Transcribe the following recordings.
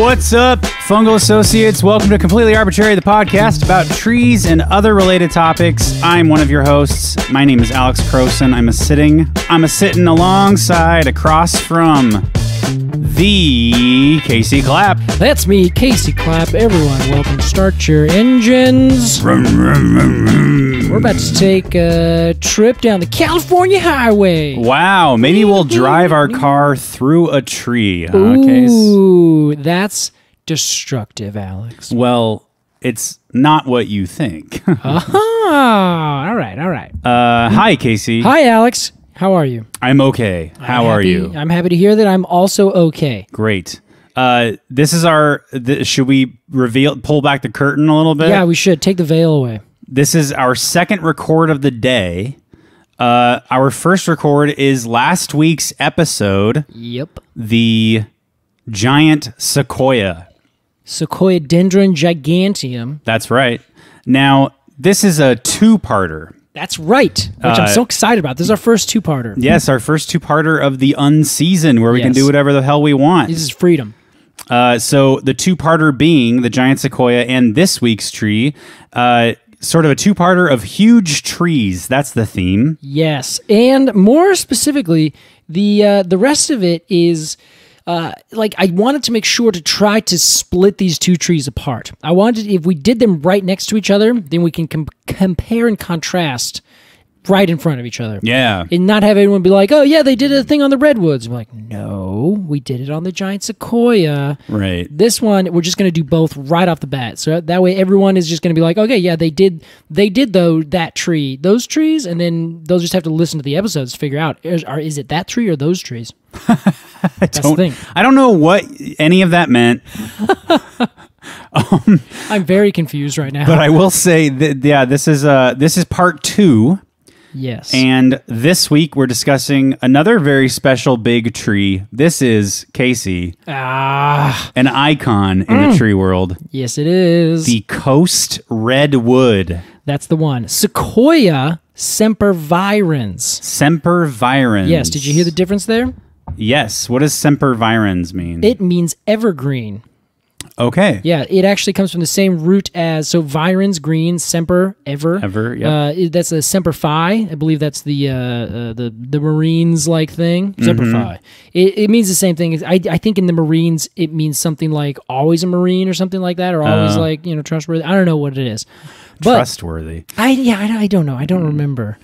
What's up, fungal associates? Welcome to Completely Arbortrary, the podcast about trees and other related topics. I'm one of your hosts. My name is Alex Crowson. I'm a sitting. I'm a sitting alongside, across from the Casey Clapp. That's me, Casey Clapp. Everyone, welcome. To start your engines. We're about to take a trip down the California highway. Wow, maybe we'll drive our car through a tree, huh, Case? Ooh, that's destructive, Alex. Well, it's not what you think. uh, Ah, all right, all right. hi, Casey. Hi, Alex. How are you? I'm okay. How I'm are happy- you? I'm happy to hear that I'm also okay. Great. Uh, this is our. Th- should we reveal, pull back the curtain a little bit? Yeah, we should take the veil away. This is our second record of the day. Uh, our first record is last week's episode, Yep. the giant sequoia. Sequoia dendron giganteum. That's right. Now, this is a two parter. That's right, which I'm Uh, so excited about. This is our first two-parter. Yes, our first two parter of the unseason where we can do whatever the hell we want. This is freedom. Uh, so the two parter being the giant sequoia and this week's tree, uh, sort of a two parter of huge trees. That's the theme. Yes, and more specifically, the uh, the rest of it is uh, like I wanted to make sure to try to split these two trees apart. I wanted if we did them right next to each other, then we can com- compare and contrast right in front of each other. Yeah. And not have everyone be like, "Oh yeah, they did a thing on the redwoods." I'm like, "No, we did it on the giant sequoia." Right. This one, we're just going to do both right off the bat. So that way, everyone is just going to be like, "Okay, yeah, they did, they did though that tree, those trees," and then they'll just have to listen to the episodes to figure out is, are, is it that tree or those trees. That's Don't-. I don't know what any of that meant, I'm very confused right now. but I will say that yeah, this is uh this is part two, yes, and this week we're discussing another very special big tree. This is Casey, ah, an icon in Mm. the tree world, yes, it is. the coast redwood, That's the one. Sequoia sempervirens. semper virens. Yes, did you hear the difference there? Yes. What does semper virens mean? It means evergreen. okay. Yeah, it actually comes from the same root as so virens, green, semper, ever. Ever, yep. Uh, that's a semper fi. I believe that's the uh, uh, the the Marines like thing. Semper Mm-hmm. fi. It, it means the same thing. I, I think in the Marines it means something like always a Marine or something like that, or always like you know trustworthy. I don't know what it is, but Trustworthy. I yeah I, I don't know. I don't remember.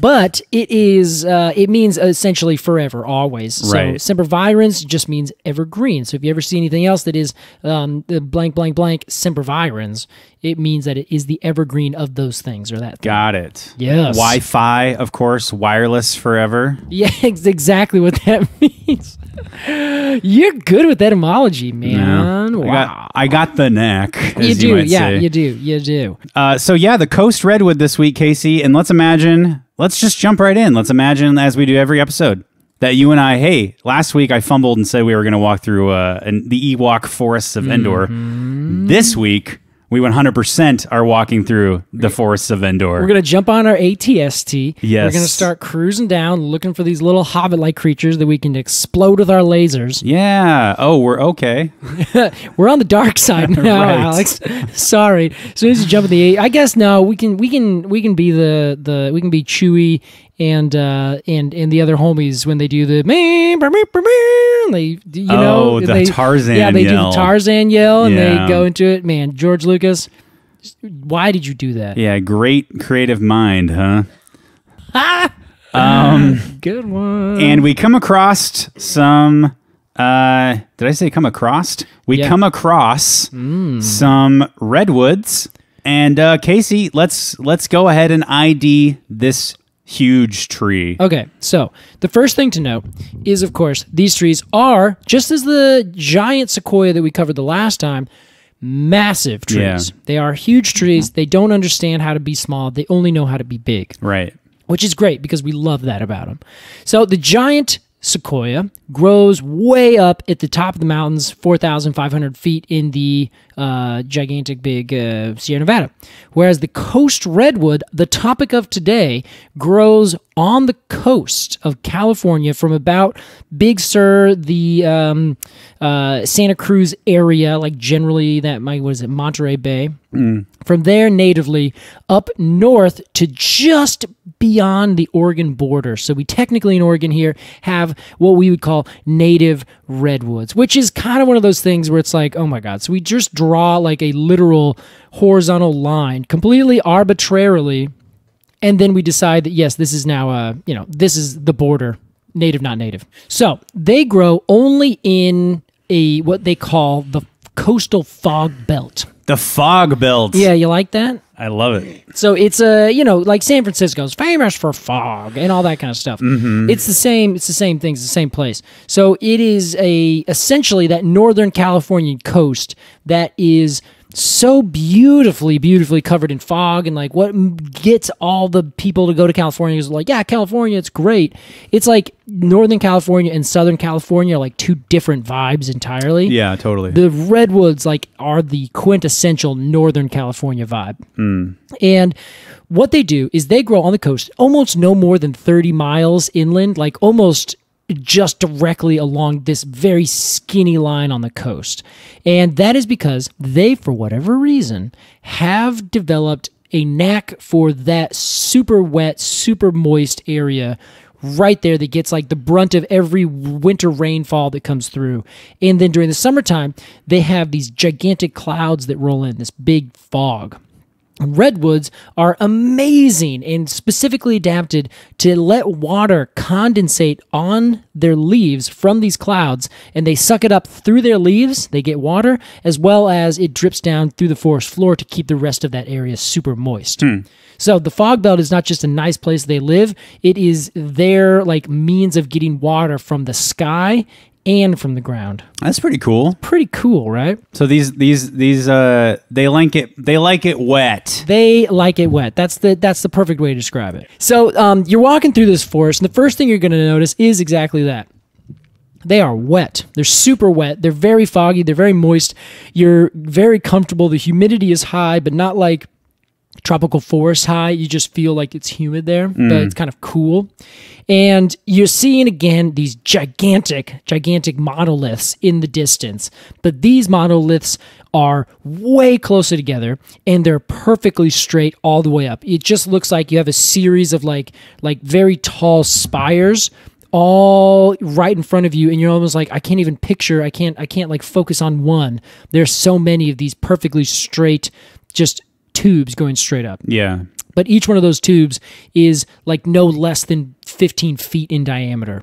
But it is. Uh, it means essentially forever, always. So Right. sempervirens just means evergreen. So if you ever see anything else that is um, the blank blank blank sempervirens, it means that it is the evergreen of those things or that. Thing. Got it. Yes. Wi Fi, of course, wireless forever. Yeah, exactly what that means. You're good with etymology, man. I Wow. got, I got the knack. You do, yeah, say. you do, you do. Uh, so yeah, the Coast Redwood this week, Casey, and let's imagine. Let's just jump right in. Let's imagine, as we do every episode, that you and I. Hey, last week I fumbled and said we were going to walk through uh, an, the Ewok forests of Endor. Mm-hmm. This week we 100% are walking through the forests of Endor. We're gonna jump on our ATST. Yes. We're gonna start cruising down, looking for these little hobbit-like creatures that we can explode with our lasers. yeah. Oh, we're okay. We're on the dark side now, Right. Alex. Sorry. As soon as you jump in the, A- I guess no. We can we can we can be the the we can be Chewie and uh and and the other homies when they do the me they you know Oh, the they, Tarzan yeah they do the Tarzan yell and Yeah. they go into it. Man, George Lucas, why did you do that? Yeah, great creative mind, huh? ah Good one. and we come across some uh did i say come across we Yeah. come across some redwoods and uh casey let's let's go ahead and id this huge tree Okay, so the first thing to note is, of course, these trees are just as the giant sequoia that we covered the last time, massive trees. Yeah. They are huge trees. They don't understand how to be small. They only know how to be big, right which is great because we love that about them. So the giant sequoia grows way up at the top of the mountains, 4,500 feet in the uh, gigantic big uh, Sierra Nevada. Whereas the coast redwood, the topic of today, grows on the coast of California from about Big Sur, the um, uh, Santa Cruz area, like generally that, my, what is it, Monterey Bay. From there, natively up north to just beyond the Oregon border. So, we technically in Oregon here have what we would call native redwoods, which is kind of one of those things where it's like, oh my God. So, we just draw like a literal horizontal line completely arbitrarily. And then we decide that, yes, this is now, uh, you know, this is the border, native, not native. So, they grow only in a what they call the coastal fog belt. The fog belt. Yeah, you like that? I love it. So it's a you know like San Francisco's famous for fog and all that kind of stuff. It's the same. It's the same things. The same place. So it is a essentially that northern Californian coast that is so beautifully, beautifully covered in fog and like what gets all the people to go to California is like, yeah, California, it's great. It's like Northern California and Southern California are like two different vibes entirely. Yeah, totally. The redwoods like are the quintessential Northern California vibe. Hmm. And what they do is they grow on the coast almost no more than 30 miles inland, like almost just directly along this very skinny line on the coast. And that is because they, for whatever reason, have developed a knack for that super wet, super moist area right there that gets like the brunt of every winter rainfall that comes through. And then during the summertime, they have these gigantic clouds that roll in, this big fog. Redwoods are amazing and specifically adapted to let water condensate on their leaves from these clouds, and they suck it up through their leaves. They get water as well as it drips down through the forest floor to keep the rest of that area super moist. Hmm. So the fog belt is not just a nice place they live; it is their like means of getting water from the sky and from the ground. That's pretty cool. Pretty cool, right? So these these these uh they like it they like it wet. They like it wet. That's the that's the perfect way to describe it. So um, you're walking through this forest, and the first thing you're going to notice is exactly that. They are wet. They're super wet. They're very foggy. They're very moist. You're very comfortable. The humidity is high, but not like tropical forest high. You just feel like it's humid there, but mm. it's kind of cool. And you're seeing again these gigantic, gigantic monoliths in the distance. But these monoliths are way closer together and they're perfectly straight all the way up. It just looks like you have a series of like like very tall spires all right in front of you and you're almost like I can't even picture I can't I can't like focus on one. There's so many of these perfectly straight just tubes going straight up Yeah. but each one of those tubes is like no less than 15 feet in diameter.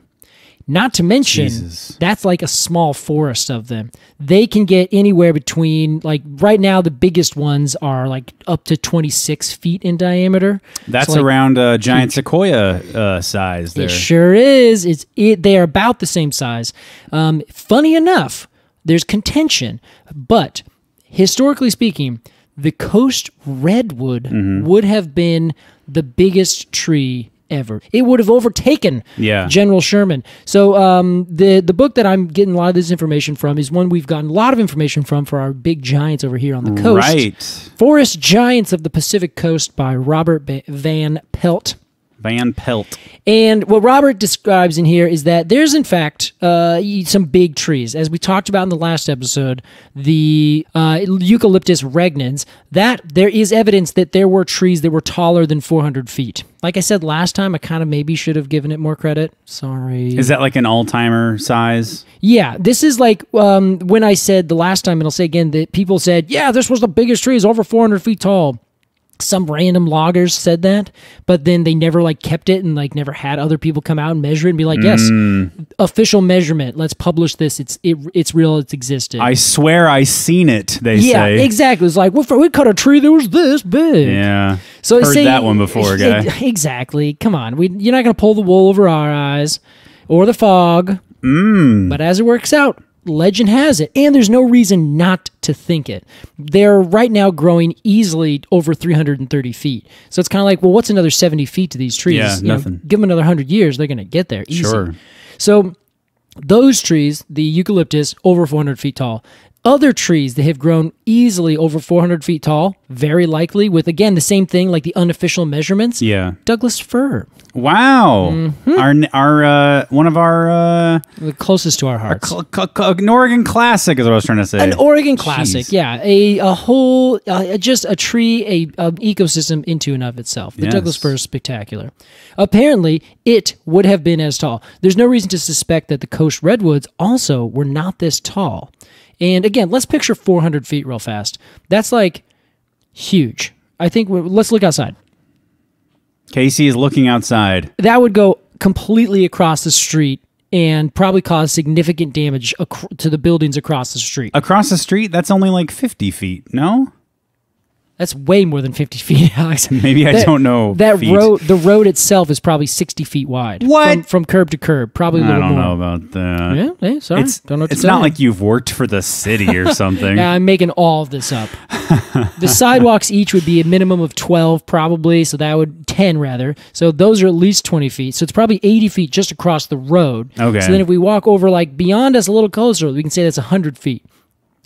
Not to mention, Jesus. that's like a small forest of them. They can get anywhere between, like, right now, the biggest ones are like up to 26 feet in diameter. That's So, like, around a giant sequoia uh, size there. It sure is. It's it. They are about the same size. Um, funny enough, there's contention, but historically speaking, the coast redwood Mm-hmm. would have been the biggest tree ever. It would have overtaken Yeah. General Sherman. So um, the the book that I'm getting a lot of this information from is one we've gotten a lot of information from for our big giants over here on the coast. Right. Forest Giants of the Pacific Coast by Robert Ba- Van Pelt. Van Pelt. And what Robert describes in here is that there's, in fact, uh, some big trees. As we talked about in the last episode, the uh, Eucalyptus regnans, that there is evidence that there were trees that were taller than 400 feet. Like I said last time, I kind of maybe should have given it more credit. Sorry. Is that like an all timer size? Yeah, this is like um, when I said the last time, and I'll say again that people said, yeah, this was the biggest tree, it's over 400 feet tall. Some random loggers said that, but then they never like kept it and like never had other people come out and measure it and be like, yes, official measurement. Let's publish this. It's it, it's real. It's existed. I swear I seen it, they yeah, say. exactly. It's like we we cut a tree that was this big. Yeah. So Heard say- that one before, guy. Exactly. Come on, we, you're not going to pull the wool over our eyes or the fog. Mm. But as it works out, legend has it, and there's no reason not to think it. They're right now growing easily over 330 feet. So it's kind of like, well, what's another 70 feet to these trees? Yeah, You know, nothing. give them another 100 years, they're going to get there easy. Sure. So those trees, the eucalyptus, over 400 feet tall, Other trees that have grown easily over 400 feet tall, very likely with again the same thing like the unofficial measurements. Yeah. Douglas fir, Wow. Mm-hmm. Our our uh, one of our uh, the closest to our hearts. cl- cl- cl- an Oregon classic is what I was trying to say. An Oregon classic, Jeez. yeah, a a whole uh, just a tree, a, a ecosystem into and of itself. The Yes. Douglas fir is spectacular. Apparently, it would have been as tall. There's no reason to suspect that the coast redwoods also were not this tall. And again, let's picture 400 feet real fast. That's like huge. I think let's look outside. Casey is looking outside. That would go completely across the street and probably cause significant damage to the buildings across the street. Across the street, that's only like 50 feet, no? That's way more than 50 feet, Alex. Maybe I don't know. That feet. road, the road itself is probably 60 feet wide. What? From, from curb to curb, probably a I little don't more. know about that. Yeah, hey, sorry. It's, don't know what it's not like you've worked for the city or something. Yeah, I'm making all of this up. the sidewalks each would be a minimum of 12, probably. So that would 10 rather. So those are at least 20 feet. So it's probably 80 feet just across the road. Okay. So then if we walk over like beyond us a little closer, we can say that's 100 feet.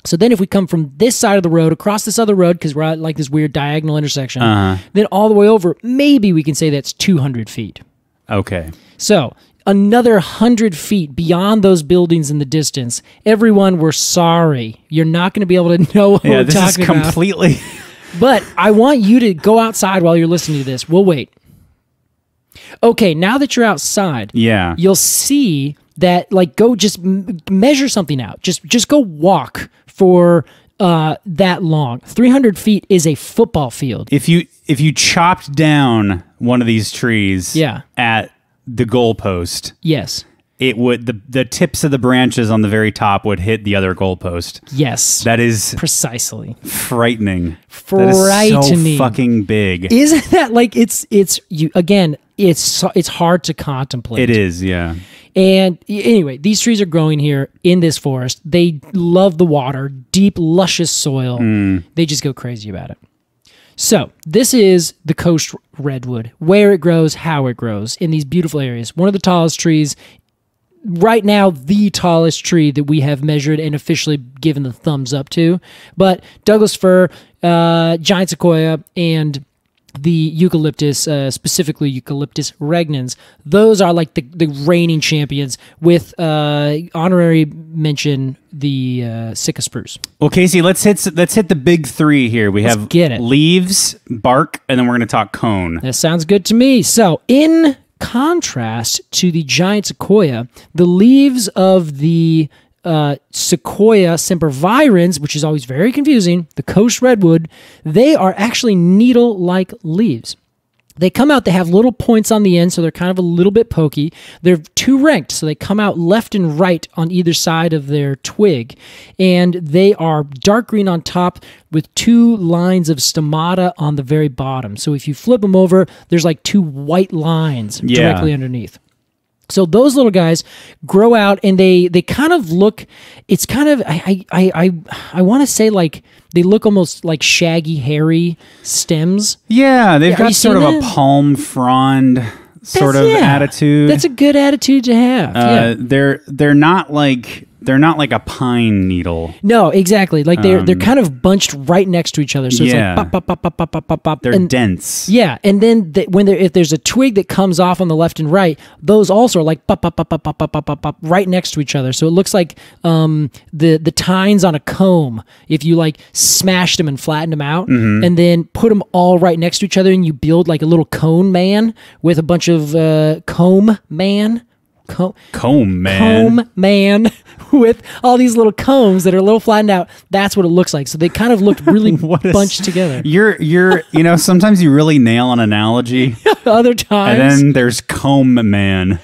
So then if we come from this side of the road across this other road because we're at like this weird diagonal intersection, Uh-huh. then all the way over, maybe we can say that's 200 feet. Okay. So another 100 feet beyond those buildings in the distance, everyone, we're sorry. You're not going to be able to know what Yeah, we're this is talking about. completely. But I want you to go outside while you're listening to this. We'll wait. Okay, now that you're outside, yeah. you'll see that like go just m- measure something out. Just just go walk for uh that long. 300 feet is a football field. If you if you chopped down one of these trees Yeah. at the goalpost, Yes. it would the the tips of the branches on the very top would hit the other goalpost. Yes. That is precisely. frightening. Is so Frightening. fucking big. Isn't that like it's it's you again, it's it's hard to contemplate. it is, yeah. And anyway, these trees are growing here in this forest. They love the water, deep, luscious soil. They just go crazy about it. So, this is the coast redwood, where it grows, how it grows in these beautiful areas. One of the tallest trees, right now, the tallest tree that we have measured and officially given the thumbs up to. But Douglas fir, uh, giant sequoia, and the eucalyptus, uh, specifically Eucalyptus regnans, those are like the, the reigning champions. With uh, honorary mention, the uh, Sitka spruce. Well, Casey, let's hit let's hit the big three here. We have get it. leaves, bark, and then we're going to talk cone. That sounds good to me. So, in contrast to the giant sequoia, the leaves of the uh, Sequoia sempervirens, which is always very confusing, the coast redwood, they are actually needle like leaves. They come out, they have little points on the end, so they're kind of a little bit pokey. They're two ranked, so they come out left and right on either side of their twig. And they are dark green on top with two lines of stomata on the very bottom. So if you flip them over, there's like two white lines Yeah. directly underneath. So those little guys grow out and they they kind of look it's kind of I I I I want to say like they look almost like shaggy hairy stems. Yeah, they've you got sort of seen a palm frond sort That's- of yeah. attitude. That's a good attitude to have. uh, yeah. They're they're not like they're not like a pine needle. No, exactly. Like they're they're kind of bunched right next to each other. So Um, yeah. it's like pop pop pop pop pop pop pop. They're and, dense. yeah, and then the, when there if there's a twig that comes off on the left and right, those also are like pop pop pop pop pop pop pop pop, pop right next to each other. So it looks like um the the tines on a comb. If you like smashed them and flattened them out, Mm-hmm. and then put them all right next to each other, and you build like a little cone man with a bunch of uh, comb man. Co- Comb man. comb man with all these little combs that are a little flattened out. That's what it looks like. So they kind of looked really What is- bunched together. You're you're you know sometimes you really nail an analogy, Other times, and then there's comb man.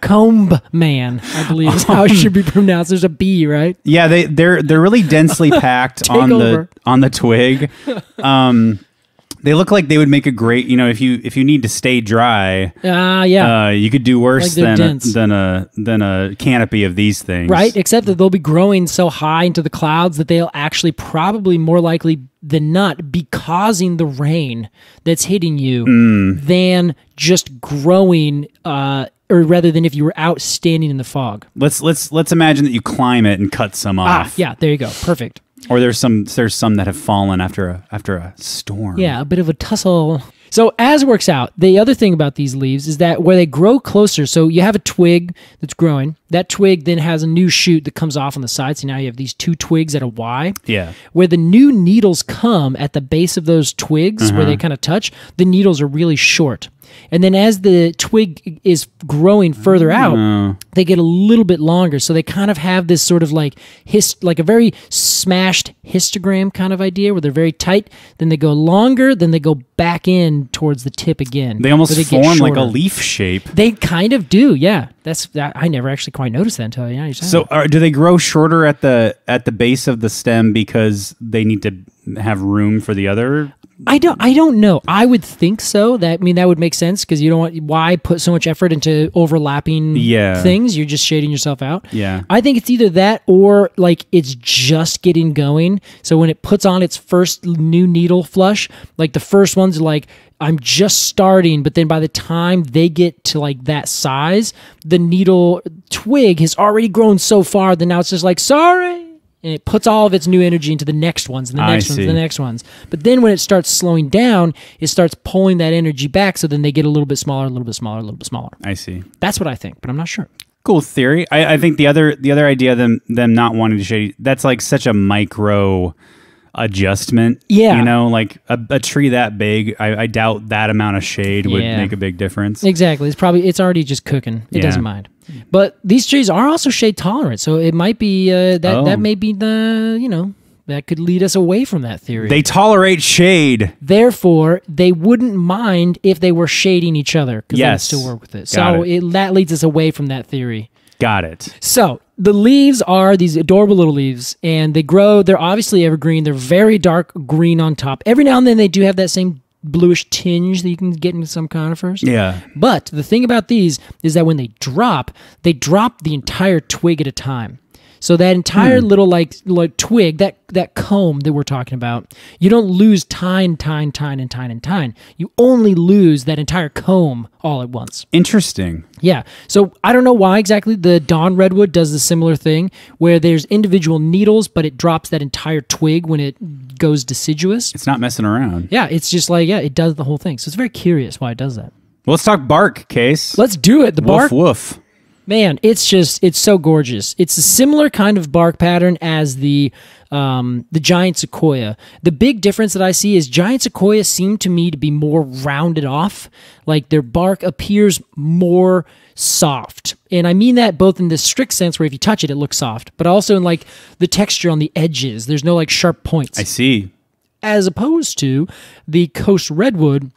comb man, I believe is how it should be pronounced. There's a B, right? Yeah, they they're they're really densely packed on over. the on the twig. Um, They look like they would make a great, you know, if you if you need to stay dry, Ah, yeah. uh, you could do worse they're than a, than a than a canopy of these things. Right, except that they'll be growing so high into the clouds that they'll actually probably more likely than not be causing the rain that's hitting you Hmm. than just growing uh or rather than if you were out standing in the fog. Let's let's let's imagine that you climb it and cut some off. Ah, off. yeah, there you go. Perfect. Or there's some there's some that have fallen after a after a storm. Yeah, a bit of a tussle. So as it works out, the other thing about these leaves is that where they grow closer, so you have a twig that's growing. That twig then has a new shoot that comes off on the side. So now you have these two twigs at a Y. Yeah. Where the new needles come at the base of those twigs, where uh-huh. they kind of touch, the needles are really short. And then as the twig is growing further mm. out, they get a little bit longer. So they kind of have this sort of like hist like a very smashed histogram kind of idea where they're very tight, then they go longer, then they go back in towards the tip again. They almost get form like a leaf shape. They kind of do, yeah. That's that, I never actually quite noticed that until yeah. So are, do they grow shorter at the at the base of the stem because they need to have room for the other? I don't. I don't know. I would think so. That I mean that would make sense because you don't want why put so much effort into overlapping Yeah. things. You're just shading yourself out. Yeah. I think it's either that or like it's just getting going. So when it puts on its first new needle flush, like the first ones like I'm just starting, but then by the time they get to like that size, the needle twig has already grown so far that now it's just like sorry. And it puts all of its new energy into the next ones and the I next ones see. and the next ones. But then when it starts slowing down, it starts pulling that energy back. So then they get a little bit smaller, a little bit smaller, a little bit smaller. I see. That's what I think, but I'm not sure. Cool theory. I, I think the other the other idea them them not wanting to shade that's like such a micro adjustment. Yeah. You know, like a, a tree that big, I, I doubt that amount of shade would Yeah. make a big difference. Exactly. It's probably it's already just cooking. It Yeah. doesn't mind. But these trees are also shade tolerant, so it might be uh, that Oh. that may be the you know that could lead us away from that theory. They tolerate shade. Therefore, they wouldn't mind if they were shading each other because Yes. they would still work with it. Got so it. it, that leads us away from that theory. Got it. So the leaves are these adorable little leaves, and they grow. They're obviously evergreen. They're very dark green on top. Every now and then they do have that same bluish tinge that you can get in some conifers. Yeah. But the thing about these is that when they drop, they drop the entire twig at a time. So that entire Hmm. little like like twig, that that comb that we're talking about, you don't lose tine, tine, tine, and tine and tine. You only lose that entire comb all at once. Interesting. Yeah. So I don't know why exactly the Dawn Redwood does the similar thing where there's individual needles, but it drops that entire twig when it goes deciduous. It's not messing around. Yeah, it's just like, yeah, it does the whole thing. So it's very curious why it does that. Well, let's talk bark, Case. Let's do it. The bark woof woof. Man, it's just it's so gorgeous. It's a similar kind of bark pattern as the um, the giant sequoia. The big difference that I see is giant sequoia seem to me to be more rounded off. Like their bark appears more soft. And I mean that both in the strict sense where if you touch it, it looks soft, but also in like the texture on the edges. There's no like sharp points I see. as opposed to the coast redwood.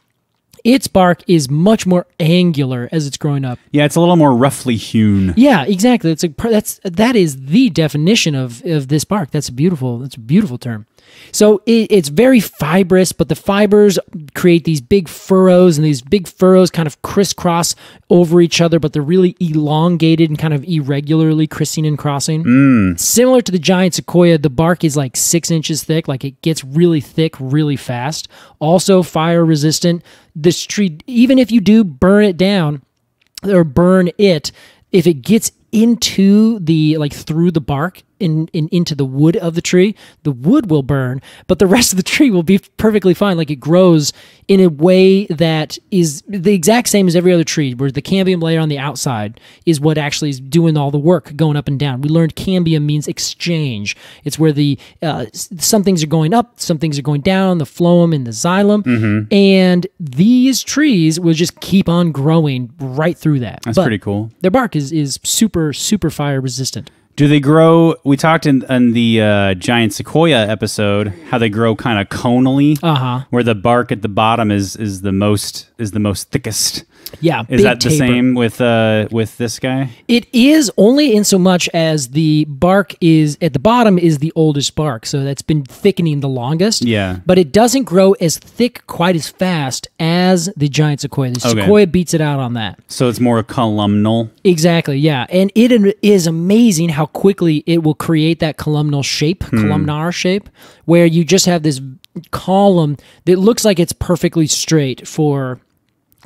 Its bark is much more angular as it's growing up. Yeah, it's a little more roughly hewn. Yeah, exactly. It's a that's that is the definition of of this bark. That's a beautiful. That's a beautiful term. So it, it's very fibrous, but the fibers create these big furrows, and these big furrows kind of crisscross over each other, but they're really elongated and kind of irregularly crissing and crossing. Mm. Similar to the giant sequoia, the bark is like six inches thick. Like it gets really thick really fast. Also fire resistant. This tree, even if you do burn it down, or burn it if it gets into the like through the bark in, in into the wood of the tree the wood will burn but the rest of the tree will be perfectly fine. Like it grows in a way that is the exact same as every other tree where the cambium layer on the outside is what actually is doing all the work going up and down. We learned cambium means exchange. It's where the uh, some things are going up some things are going down the phloem and the xylem. Mm-hmm. and these trees will just keep on growing right through that. That's But pretty cool. their bark is is super super fire resistant Do they grow? We talked in, in the uh, giant sequoia episode how they grow kind of conally, uh-huh where the bark at the bottom is is the most is the most thickest. Yeah, Is that the taper. same with uh with this guy? It is only in so much as the bark is at the bottom is the oldest bark, so that's been thickening the longest. Yeah. But it doesn't grow as thick quite as fast as the giant sequoia. The Okay. sequoia beats it out on that. So it's more columnal. Exactly, yeah. And it is amazing how quickly it will create that columnar shape, hmm. columnar shape, where you just have this column that looks like it's perfectly straight for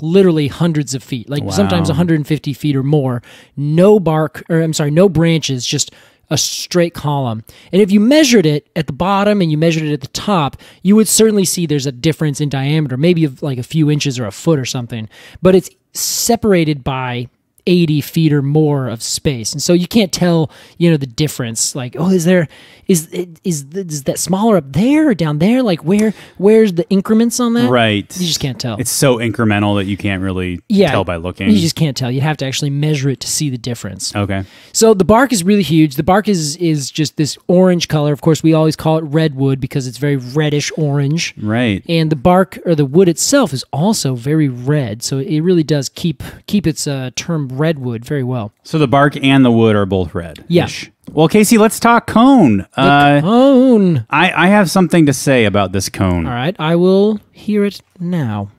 literally hundreds of feet, like sometimes 150 feet or more. No bark, or I'm sorry, no branches, just a straight column. And if you measured it at the bottom and you measured it at the top, you would certainly see there's a difference in diameter, maybe of like a few inches or a foot or something. But it's separated by 80 feet or more of space. And so you can't tell you know the difference like oh is there is is is that smaller up there or down there? Like where where's the increments on that? Right. you just can't tell. It's so incremental that you can't really yeah. tell by looking. you just can't tell. You have to actually measure it to see the difference. Okay. so the bark is really huge. The bark is is just this orange color. Of course we always call it redwood because it's very reddish orange. Right. and the bark or the wood itself is also very red. So it really does keep keep its uh, term redwood very well So the bark and the wood are both red. Yeah. Well, Casey, let's talk cone. Uh, cone I, I have something to say about this cone. all right i will hear it now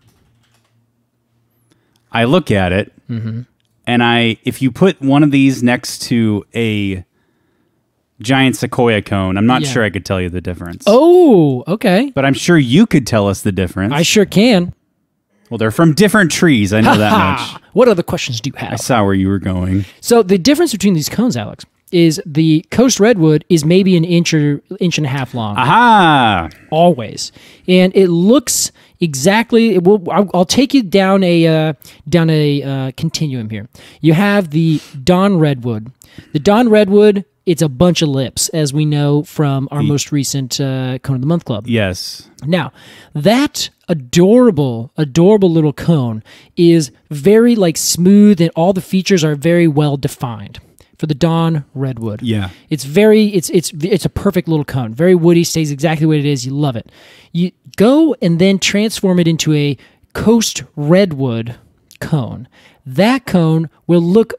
I look at it, Mm-hmm. and I if you put one of these next to a giant sequoia cone, I'm not Yeah. sure I could tell you the difference. oh okay But I'm sure you could tell us the difference. i sure can well, they're from different trees. I know that much. what other questions do you have? I saw where you were going. So the difference between these cones, Alex, is the coast redwood is maybe an inch or inch and a half long, Aha! always, and it looks exactly. It will, I'll, I'll take you down a uh, down a uh, continuum here. You have the Dawn redwood. The Dawn redwood. It's a bunch of lips, as we know from our most recent uh, Cone of the Month Club. Yes. Now, that adorable, adorable little cone is very like smooth and all the features are very well defined for the Dawn Redwood. Yeah. It's very it's it's it's a perfect little cone. Very woody, stays exactly what it is. You love it. You go and then transform it into a coast redwood cone. That cone will look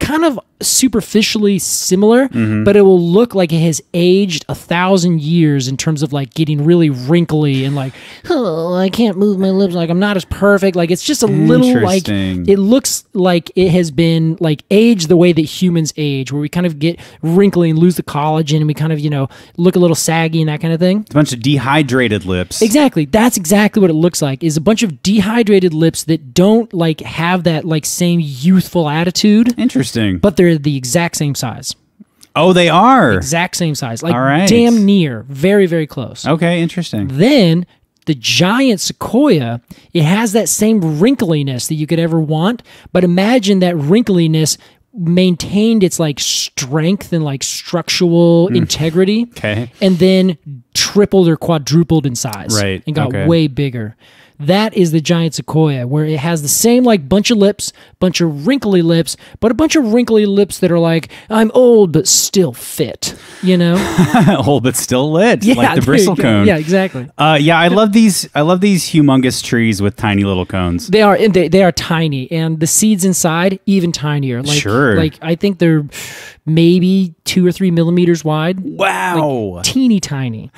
kind of superficially similar, Mm-hmm. but it will look like it has aged a thousand years in terms of like getting really wrinkly and like, oh, I can't move my lips. Like I'm not as perfect. Like it's just a little like it looks like it has been like aged the way that humans age, where we kind of get wrinkly and lose the collagen and we kind of, you know, look a little saggy and that kind of thing. It's a bunch of dehydrated lips. Exactly. That's exactly what it looks like. Is a bunch of dehydrated lips that don't like have that like same youthful attitude, Interesting. but they're the exact same size. oh, they are. Exact same size. Like All right. damn near. Very, very close. Okay, interesting. Then the giant sequoia, it has that same wrinkliness that you could ever want, but imagine that wrinkliness maintained its like strength and like structural integrity Hmm. Okay. and then tripled or quadrupled in size Right, and got okay. way bigger that is the giant sequoia where it has the same like bunch of lips bunch of wrinkly lips but a bunch of wrinkly lips that are like i'm old but still fit you know Old but still lit, like the there you bristle cone. yeah exactly Uh, yeah, I love these. I love these humongous trees with tiny little cones. They are and they, they are tiny, and the seeds inside even tinier. Like Sure. like I think they're maybe two or three millimeters wide, Wow, teeny tiny.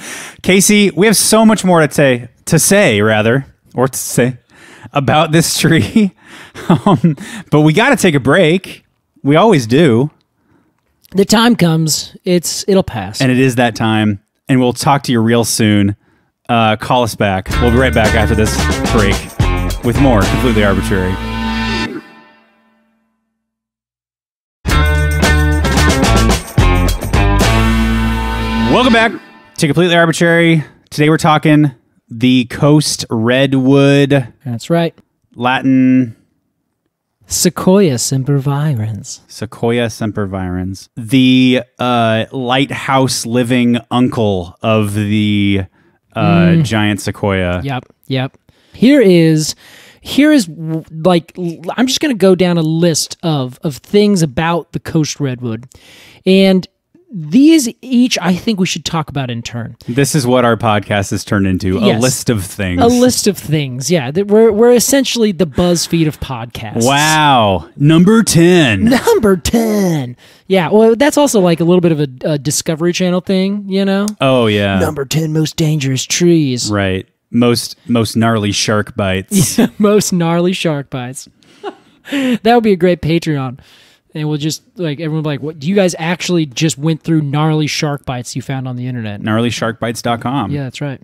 Casey, we have so much more to say. To say, rather, or to say about this tree, um, but we got to take a break. We always do, The time comes, it's it'll pass. and it is that time. And we'll talk to you real soon. Uh, call us back. We'll be right back after this break with more completely arbortrary. Welcome back to Completely Arbortrary. Today we're talking the Coast Redwood That's right. Latin Sequoia sempervirens. Sequoia sempervirens, the uh, lighthouse living uncle of the uh, giant sequoia. Yep, yep. Here is here is like I'm just going to go down a list of of things about the coast redwood. And these each, I think we should talk about in turn. This is what our podcast has turned into a list of things. A list of things. Yeah, that we're we're essentially the BuzzFeed of podcasts. Wow. Number 10. Number 10. Yeah, well, that's also like a little bit of a, a Discovery Channel thing, you know? Oh, yeah. Number 10 most dangerous trees. Right. Most most gnarly shark bites. most gnarly shark bites. that would be a great Patreon. And we'll just like everyone be like, what do you guys actually just went through gnarly shark bites you found on the internet? Gnarlysharkbites.com. Yeah, that's right.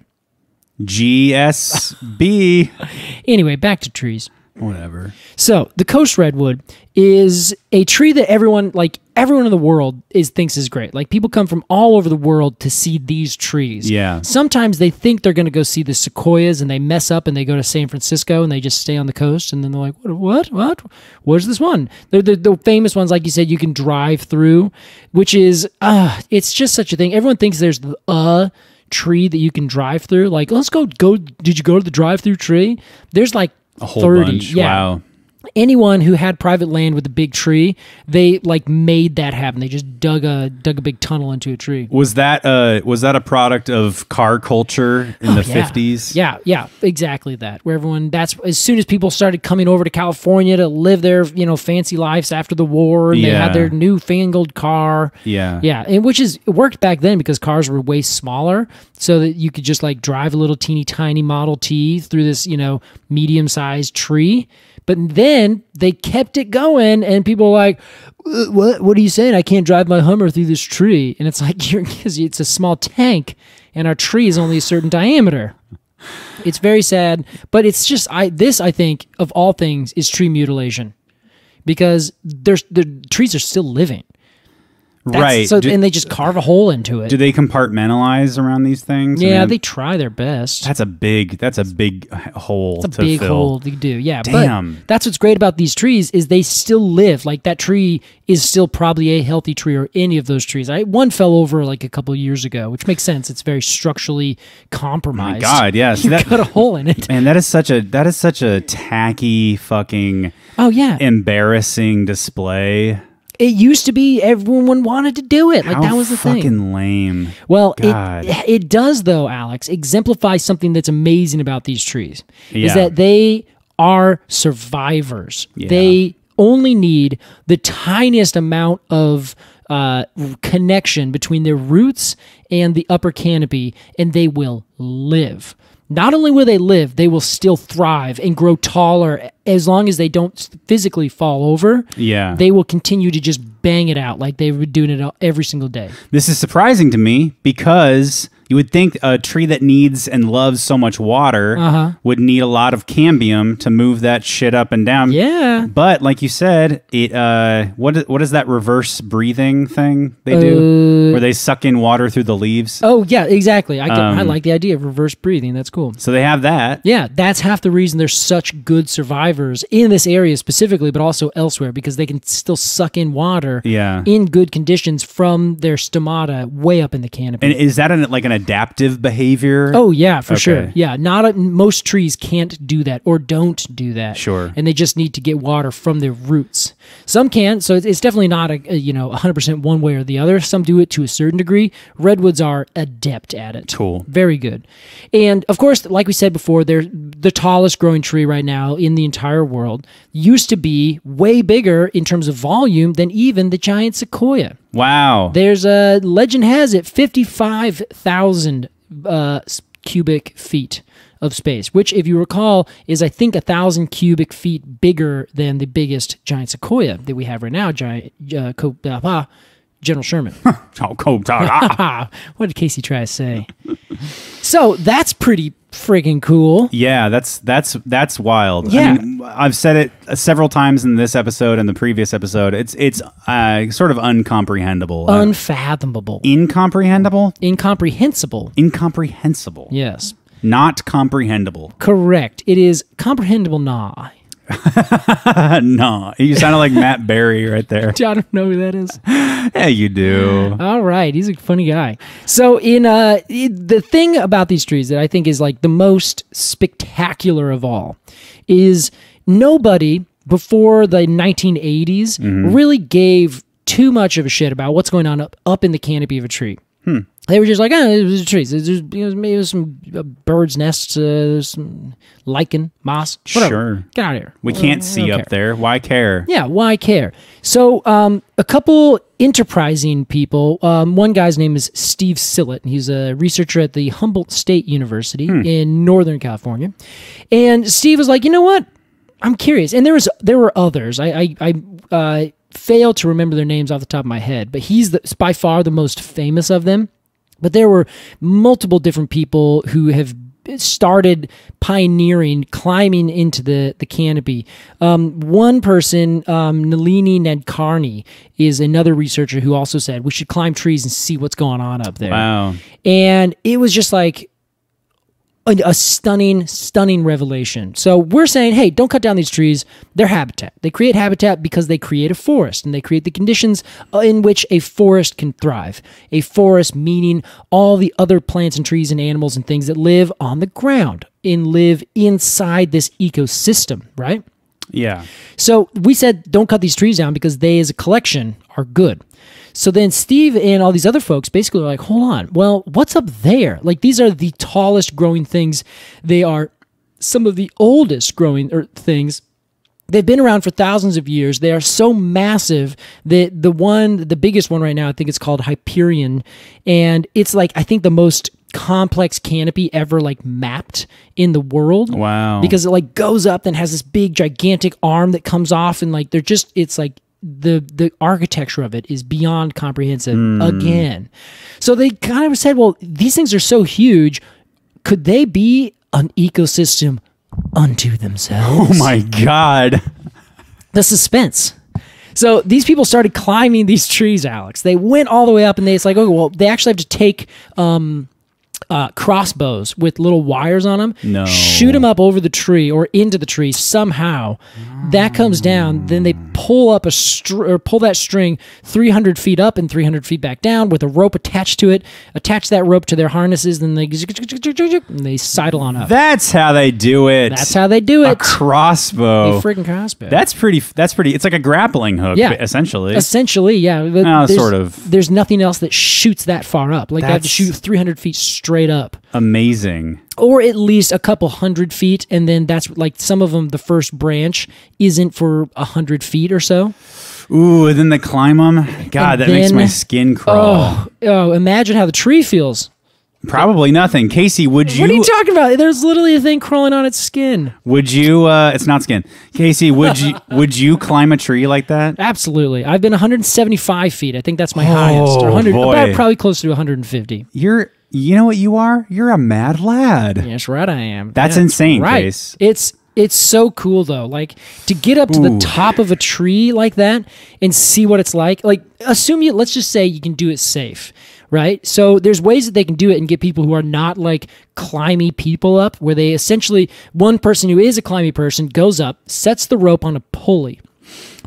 GSB. Anyway, back to trees. Whatever. So the coast redwood is a tree that everyone, like everyone in the world, is thinks is great. Like people come from all over the world to see these trees. Yeah. Sometimes they think they're going to go see the sequoias, and they mess up, and they go to San Francisco, and they just stay on the coast, and then they're like, "What? What? What? Where's this one?" They're the, the famous ones, like you said, you can drive through, which is, uh, it's just such a thing. Everyone thinks there's the uh tree that you can drive through. Like, let's go. Go. Did you go to the drive-through tree? There's like A whole 30. bunch. Yeah Wow. Anyone who had private land with a big tree, they like made that happen. They just dug a dug a big tunnel into a tree. Was that uh was that a product of car culture in the Oh, Yeah. 50s? Yeah, yeah, exactly that. Where everyone that's as soon as people started coming over to California to live their, you know, fancy lives after the war and they had their newfangled car. Yeah. Yeah, and which is it worked back then because cars were way smaller, so that you could just like drive a little teeny tiny Model T through this, you know, medium sized tree. But then they kept it going, and people were like, "Uh, "What? What are you saying? I can't drive my Hummer through this tree?" And it's like, "You're it's a small tank, and our tree is only a certain diameter." It's very sad, but it's just I this I think of all things is tree mutilation because there's the trees are still living. That's- right. So do, and they just carve a hole into it. do they compartmentalize around these things? I yeah, mean, they try their best. That's a big that's a big hole It's a to big fill. hole they do. Yeah, Damn. but that's what's great about these trees is they still live. Like that tree is still probably a healthy tree, or any of those trees. I one fell over like a couple of years ago, which makes sense. It's very structurally compromised. Oh God, yes. You that- cut a hole in it. Man, that is such a that is such a tacky fucking Oh yeah, embarrassing display. It used to be everyone wanted to do it. Like How that was the fucking thing. lame. Well, God. it it does though, Alex, exemplify something that's amazing about these trees. Yeah. Is that they are survivors. Yeah. They only need the tiniest amount of uh, connection between their roots and the upper canopy, and they will live. Not only will they live, they will still thrive and grow taller as long as they don't physically fall over. Yeah. They will continue to just bang it out like they've been doing it every single day. This is surprising to me because you would think a tree that needs and loves so much water Uh-huh. would need a lot of cambium to move that shit up and down. Yeah. But like you said, it uh what is, what is that reverse breathing thing they do where they suck in water through the leaves? Oh yeah, exactly. I can, I Um, like the idea of reverse breathing. That's cool. So they have that. Yeah, that's half the reason they're such good survivors in this area specifically, but also elsewhere because they can still suck in water Yeah. in good conditions from their stomata way up in the canopy. And is that an, like an adaptive behavior? Oh yeah, for sure. Yeah, not a, most trees can't do that or don't do that. Sure. and they just need to get water from their roots. Some can, so it's, it's definitely not a, a you know 100% one way or the other. Some do it to a certain degree. Redwoods are adept at it. Cool. Very good. And of course, like we said before, they're the tallest growing tree right now in the entire world. Used to be way bigger in terms of volume than even the giant sequoia. Wow. There's a legend has it 55,000 uh, cubic feet of space, which, if you recall, is I think a thousand cubic feet bigger than the biggest giant sequoia that we have right now. Giant uh, uh, General Sherman. Oh, what did Casey try to say? so that's pretty friggin' cool. Yeah, that's that's that's wild. Yeah. I mean, I've said it several times in this episode and the previous episode. It's it's uh, sort of uncomprehendable. Uh, Unfathomable. incomprehensible? Incomprehensible. Incomprehensible. Yes. Not comprehensible. Correct. It is comprehensible nah. no, you sounded like Matt Berry right there. I don't know who that is. Yeah, you do. All right, he's a funny guy. So in uh the thing about these trees that I think is like the most spectacular of all is nobody before the 1980s really gave too much of a shit about what's going on up, up in the canopy of a tree. They were just like, oh, it was trees. There's you know, maybe there's some uh, birds' nests, uh, there's some lichen, moss, whatever. Sure. Get out of here. We Uh, can't I see up care. there. Why care? Yeah, why care? So, um, a couple enterprising people. Um, one guy's name is Steve Sillett. And he's a researcher at the Humboldt State University in Northern California. And Steve was like, you know what? I'm curious. And there was there were others. I I, I uh, fail to remember their names off the top of my head, but he's the, by far the most famous of them. But there were multiple different people who have started pioneering climbing into the, the canopy. Um, one person, um, Nalini Nadkarni, is another researcher who also said we should climb trees and see what's going on up there. Wow. And it was just like a, a stunning, stunning revelation. So we're saying, hey, don't cut down these trees. They're habitat. They create habitat because they create a forest and they create the conditions uh, in which a forest can thrive. A forest meaning all the other plants and trees and animals and things that live on the ground and live inside this ecosystem, right? Yeah. So we said don't cut these trees down because they, as a collection, are good. So then Steve and all these other folks basically are like, hold on, well, what's up there? Like these are the tallest growing things. They are some of the oldest growing er, things. They've been around for thousands of years. They are so massive that the one, the biggest one right now, I think it's called Hyperion, and it's like I think the most complex canopy ever like mapped in the world Wow. because it like goes up and has this big gigantic arm that comes off and like they're just it's like the the architecture of it is beyond comprehensive again. So they kind of said well these things are so huge. Could they be an ecosystem unto themselves? Oh my God. the suspense. So these people started climbing these trees alex. They went all the way up and they it's like okay well they actually have to take um uh, crossbows with little wires on them. No. Shoot them up over the tree or into the tree somehow. That comes down. Then they pull up a str- or pull that string 300 feet up and 300 feet back down with a rope attached to it. Attach that rope to their harnesses. Then they and they sidle on up. That's how they do it. That's how they do it. a crossbow. A freaking crossbow. That's pretty. That's pretty. It's like a grappling hook. Yeah. Essentially. Essentially, yeah. Oh, there's- sort of. There's nothing else that shoots that far up. Like they have to shoot 300 feet straight up. Amazing. or at least a couple hundred feet and then that's like some of them the first branch isn't for a hundred feet or so Ooh, and then they climb them. God, And that makes my skin crawl. oh, oh imagine how the tree feels Probably nothing. Casey, would you? what are you talking about there's literally a thing crawling on its skin would you? Uh, it's not skin. Casey, would you? would you climb a tree like that? absolutely i've been 175 feet i think that's my highest or Oh, 100 boy. probably close to 150 You're. You know what you are? You're a mad lad. yes right i am That's Yeah, insane, right Case. it's it's so cool though like to get up to Ooh. the top of a tree like that and see what it's like like assume you let's just say you can do it safe right so there's ways that they can do it and get people who are not like climby people up where they essentially one person who is a climby person goes up sets the rope on a pulley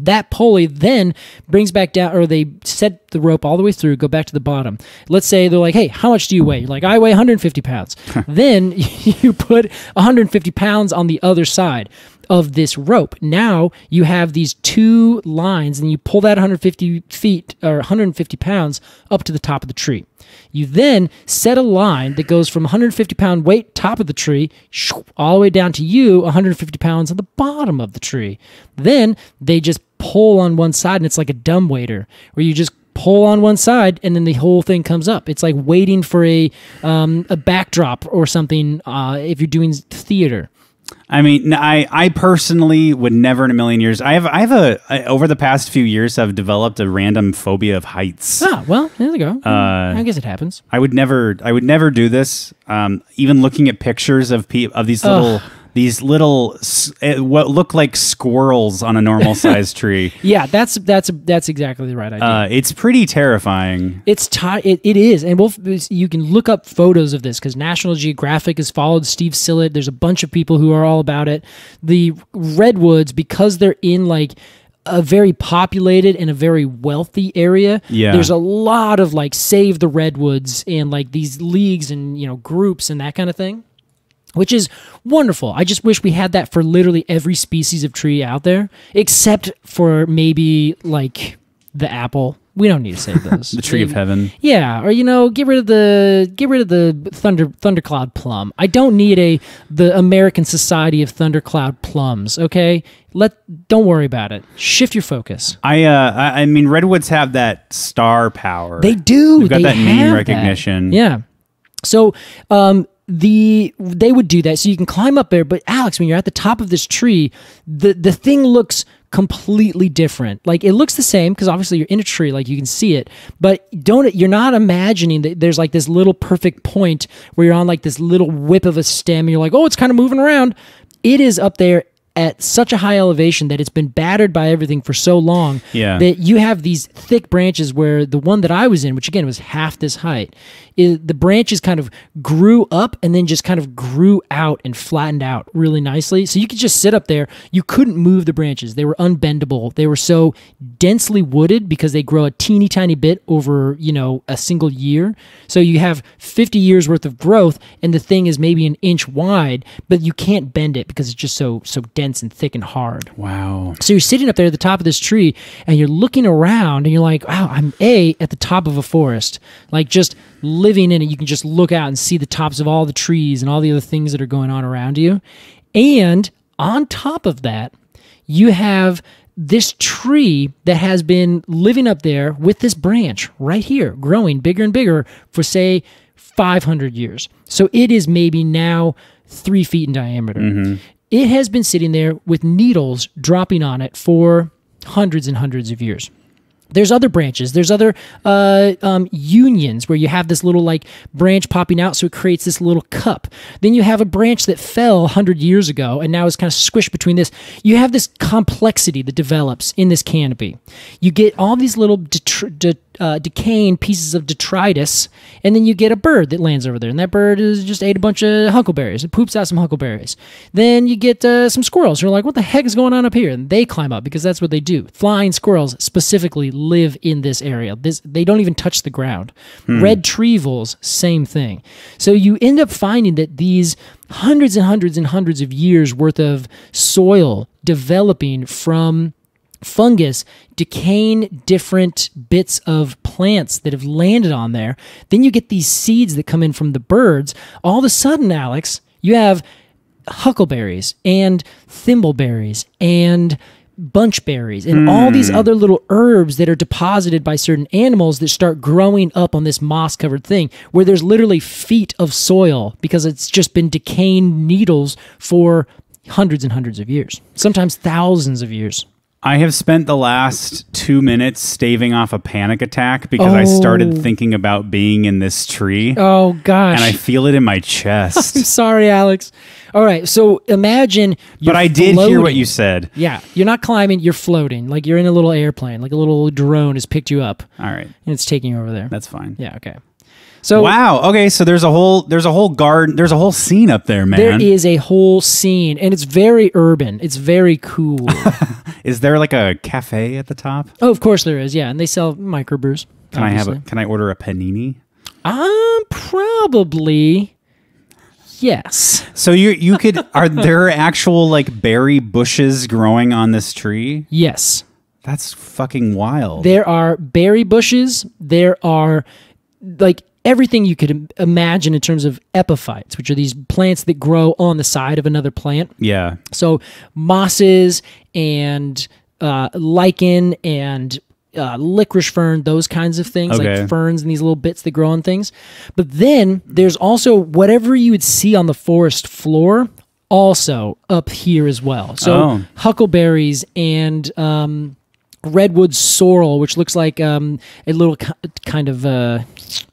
that pulley then brings back down, or they set the rope all the way through, go back to the bottom. Let's say they're like, hey, how much do you weigh? You're like, I weigh 150 pounds. then you put 150 pounds on the other side of this rope. Now you have these two lines, and you pull that 150 feet or 150 pounds up to the top of the tree. You then set a line that goes from 150 pound weight top of the tree all the way down to you 150 pounds on the bottom of the tree. Then they just pull on one side and it's like a dumb waiter where you just pull on one side and then the whole thing comes up. It's like waiting for a um, a backdrop or something uh, if you're doing theater. I mean, I, I personally would never in a million years. I have I have a I, over the past few years I've developed a random phobia of heights. Ah, well, there you go. Uh, I guess it happens. I would never I would never do this. Um, even looking at pictures of pe- of these little these little eh, what look like squirrels on a normal sized tree. Yeah, that's that's that's exactly the right idea. Uh, it's pretty terrifying. It's ti- it, it is, and we'll you can look up photos of this because National Geographic has followed Steve Sillett. There's a bunch of people who are all about it. The redwoods, because they're in like a very populated and a very wealthy area. Yeah. there's a lot of like save the redwoods and like these leagues and you know groups and that kind of thing. Which is wonderful. I just wish we had that for literally every species of tree out there, except for maybe like the apple. We don't need to save those. The tree of heaven. Yeah, or you know, get rid of the get rid of the thunder thundercloud plum. I don't need a the American Society of Thundercloud plums. Okay, let don't worry about it. Shift your focus. I uh I, I mean redwoods have that star power. They do. They've got They that name have that. recognition. Yeah. So um, the they would do that, so you can climb up there. But Alex, when you're at the top of this tree, the the thing looks completely different. Like it looks the same because obviously you're in a tree, like you can see it. But don't you're not imagining that there's like this little perfect point where you're on like this little whip of a stem, and you're like, oh, it's kind of moving around. It is up there at such a high elevation that it's been battered by everything for so long Yeah. that you have these thick branches where the one that I was in, which again was half this height, is the branches kind of grew up and then just kind of grew out and flattened out really nicely. So you could just sit up there. You couldn't move the branches. They were unbendable. They were so densely wooded because they grow a teeny tiny bit over, you know, a single year. So you have 50 years worth of growth and the thing is maybe an inch wide, but you can't bend it because it's just so so dense and thick and hard. Wow. So you're sitting up there at the top of this tree and you're looking around and you're like, wow, I'm A, at the top of a forest. Like just living in it, you can just look out and see the tops of all the trees and all the other things that are going on around you. And on top of that, you have this tree that has been living up there with this branch right here, growing bigger and bigger for, say, 500 years. So it is maybe now three feet in diameter. Mm-hmm. It has been sitting there with needles dropping on it for hundreds and hundreds of years. There's other branches. There's other uh, um, unions where you have this little like branch popping out, so it creates this little cup. Then you have a branch that fell hundred years ago and now is kind of squished between this. You have this complexity that develops in this canopy. You get all these little uh, decaying pieces of detritus, and then you get a bird that lands over there, and that bird is just ate a bunch of huckleberries. It poops out some huckleberries. Then you get uh, some squirrels who are like, "What the heck is going on up here?" And they climb up because that's what they do. Flying squirrels specifically live in this area. This they don't even touch the ground. Red tree voles, same thing. So you end up finding that these hundreds and hundreds and hundreds of years worth of soil developing from fungus decaying different bits of plants that have landed on there. Then you get these seeds that come in from the birds. All of a sudden, Alex, you have huckleberries and thimbleberries and bunchberries and all these hmm. other little herbs that are deposited by certain animals that start growing up on this moss covered thing where there's literally feet of soil because it's just been decaying needles for hundreds and hundreds of years sometimes thousands of years I have spent the last two minutes staving off a panic attack because I started Oh. thinking about being in this tree oh gosh and I feel it in my chest. sorry alex all right so imagine but I did hear what you said. yeah you're not climbing you're floating like you're in a little airplane like a little drone has picked you up All right. and it's taking you over there That's fine. yeah okay so Wow. Okay, so there's a whole there's a whole garden there's a whole scene up there, man. There is a whole scene, and it's very urban. It's very cool. Is there like a cafe at the top? oh, of course there is. Yeah, and they sell microbrews. Can I have a can I order a panini? Um, probably. Yes. So you you could are there actual like berry bushes growing on this tree? Yes. That's fucking wild. There are berry bushes. There are like everything you could imagine in terms of epiphytes, which are these plants that grow on the side of another plant. yeah. So mosses and uh, lichen and uh, licorice fern, those kinds of things, Okay. like ferns and these little bits that grow on things. But then there's also whatever you would see on the forest floor, also up here as well. So Oh. huckleberries and um, redwood sorrel, which looks like um, a little ki- kind of uh,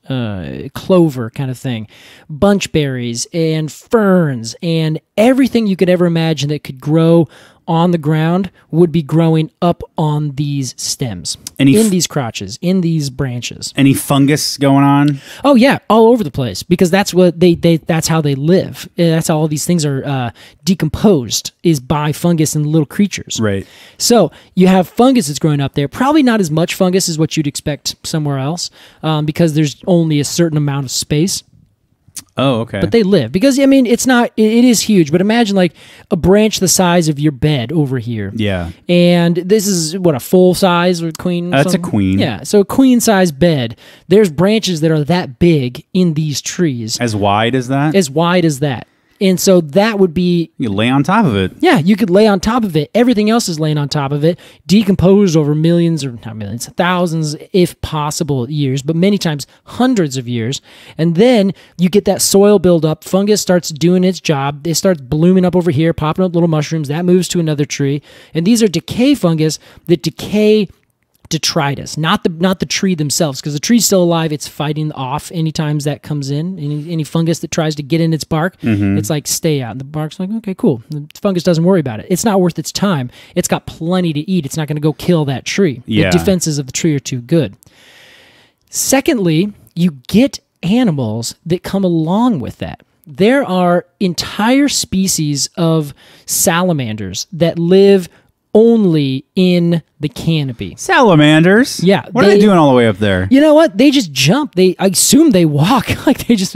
uh, clover kind of thing, bunchberries and ferns and everything you could ever imagine that could grow on the ground would be growing up on these stems, Any in these crotches, in these branches. Any fungus going on? Oh yeah, all over the place because that's what they they that's how they live. Uh, That's how all these things are uh, decomposed is by fungus and little creatures. Right. So you have fungus that's growing up there. Probably not as much fungus as what you'd expect somewhere else, um, because there's only a certain amount of space. Oh, okay. but they live because I mean it's not it, it is huge. But imagine like a branch the size of your bed over here. yeah. And this is what a full size or queen. That's a queen. Yeah, so a queen size bed. There's branches that are that big in these trees, As wide as that? as wide as that, and so that would be you lay on top of it. yeah. You could lay on top of it. Everything else is laying on top of it, decomposed over millions or not millions, thousands, if possible, years, but many times hundreds of years. And then you get that soil buildup. Fungus starts doing its job. It starts blooming up over here, popping up little mushrooms. That moves to another tree, and these are decay fungus that decay detritus, not the not the tree themselves, because the tree's still alive. It's fighting off any times that comes in. Any any fungus that tries to get in its bark, mm-hmm. it's like stay out. And the bark's like, okay, cool. The fungus doesn't worry about it. It's not worth its time. It's got plenty to eat. It's not going to go kill that tree. Yeah. The defenses of the tree are too good. Secondly, you get animals that come along with that. There are entire species of salamanders that live only in the canopy. Salamanders. Yeah, What are they they- doing all the way up there? You know what? They just jump. They I assume they walk. like they just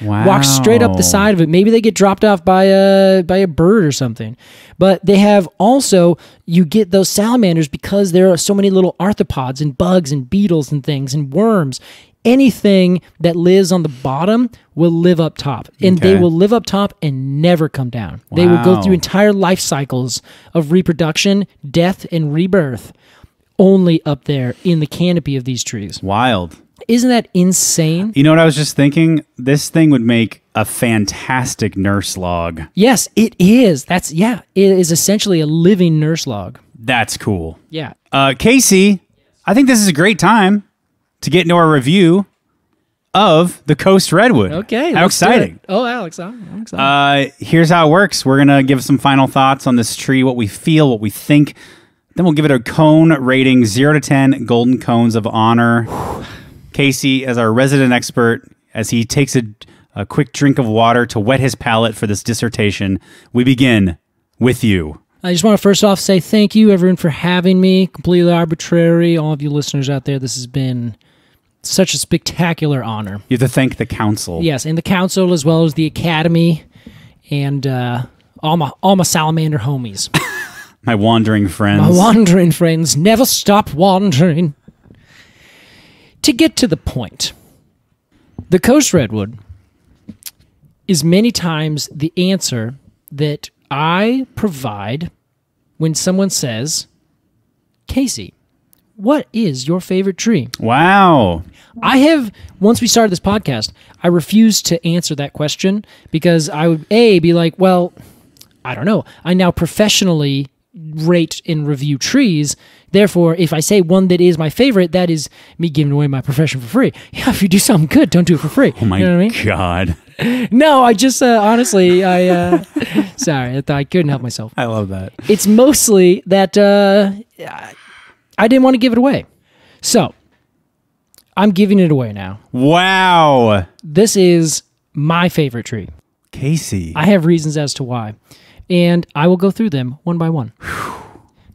walk straight up the side of it. Maybe they get dropped off by a by a bird or something. But they have also you get those salamanders because there are so many little arthropods and bugs and beetles and things and worms. Anything that lives on the bottom will live up top, and they will live up top and never come down. They will go through entire life cycles of reproduction, death, and rebirth only up there in the canopy of these trees. Wild. Isn't that insane? You know what I was just thinking? This thing would make a fantastic nurse log. Yes, it is. That's yeah, it is essentially a living nurse log. That's cool. Yeah. Uh, Casey, I think this is a great time to get into our review of the Coast Redwood. Okay. How let's do it. exciting. Oh, Alex, I'm, I'm excited. Uh, here's how it works. We're gonna give some final thoughts on this tree, what we feel, what we think. Then we'll give it a cone rating, zero to ten, golden cones of honor. Casey, as our resident expert, as he takes a, a quick drink of water to wet his palate for this dissertation, we begin with you. I just want to first off say thank you, everyone, for having me. Completely Arbortrary. All of you listeners out there, this has been such a spectacular honor. You have to thank the council. Yes, and the council as well as the academy and uh, all my all my salamander homies. My wandering friends. My wandering friends never stop wandering. To get to the point, the Coast Redwood is many times the answer that I provide when someone says, Casey, what is your favorite tree? wow. I have once we started this podcast, I refused to answer that question because I would a be like, well, I don't know. I now professionally rate and review trees. Therefore, if I say one that is my favorite, that is me giving away my profession for free. Yeah, if you do something good, don't do it for free. Oh my you know what I mean? god. No, I just uh, honestly, I uh, sorry, I, I couldn't help myself. I love that. It's mostly that uh, I didn't want to give it away, so I'm giving it away now. Wow. This is my favorite tree. Casey. I have reasons as to why, and I will go through them one by one.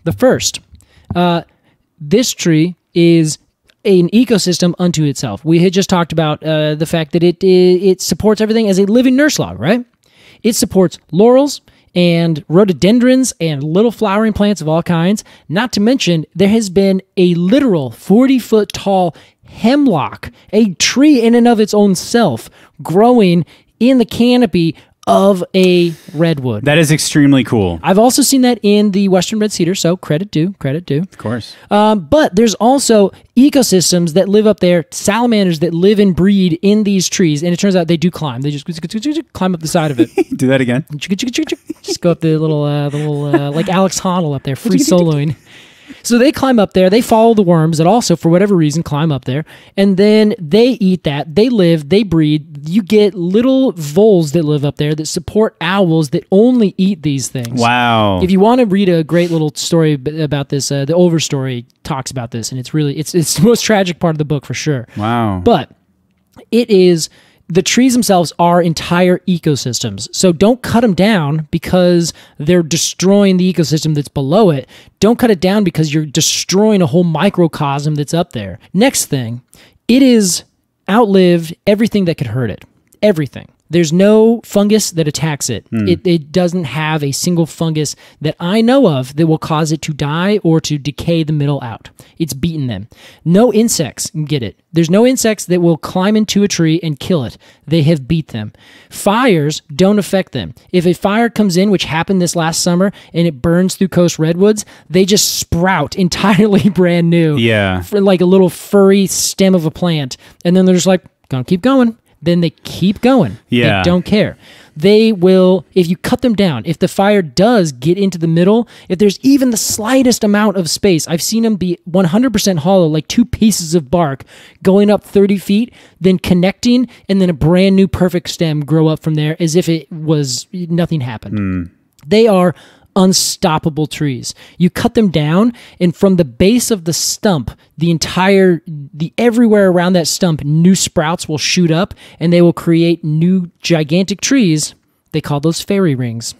the first, uh, this tree is an ecosystem unto itself. We had just talked about uh, the fact that it, it it supports everything as a living nurse log, right? It supports laurels and rhododendrons and little flowering plants of all kinds. Not to mention, there has been a literal 40 foot tall hemlock, a tree in and of its own self, growing in the canopy of a redwood. that is extremely cool. I've also seen that in the western red cedar, so credit due, credit due. Of course. Um, but there's also ecosystems that live up there, salamanders that live and breed in these trees, and it turns out they do climb. They just climb up the side of it. Do that again. just go up the little, uh, the little, uh, like Alex Honnold up there, free soloing. So they climb up there. They follow the worms that also, for whatever reason, climb up there, and then they eat that. They live. They breed. You get little voles that live up there that support owls that only eat these things. Wow. If you want to read a great little story about this, uh, the Overstory talks about this, and it's really it's it's the most tragic part of the book for sure. wow. But it is the trees themselves are entire ecosystems. So don't cut them down because they're destroying the ecosystem that's below it. Don't cut it down because you're destroying a whole microcosm that's up there. Next thing, it is outlived everything that could hurt it. everything. There's no fungus that attacks it. Hmm. it. It doesn't have a single fungus that I know of that will cause it to die or to decay the middle out. It's beaten them. No insects get it. There's no insects that will climb into a tree and kill it. They have beat them. Fires don't affect them. If a fire comes in, which happened this last summer, and it burns through coast redwoods, they just sprout entirely brand new Yeah. like a little furry stem of a plant, and then they're just like, gonna keep going. Then they keep going. Yeah. They don't care. They will, if you cut them down, if the fire does get into the middle, if there's even the slightest amount of space, I've seen them be 100% hollow, like two pieces of bark going up 30 feet, then connecting, and then a brand new perfect stem grow up from there as if it was nothing happened. Hmm. They are unstoppable trees. You cut them down and from the base of the stump, the entire the everywhere around that stump, new sprouts will shoot up and they will create new gigantic trees. They call those fairy rings.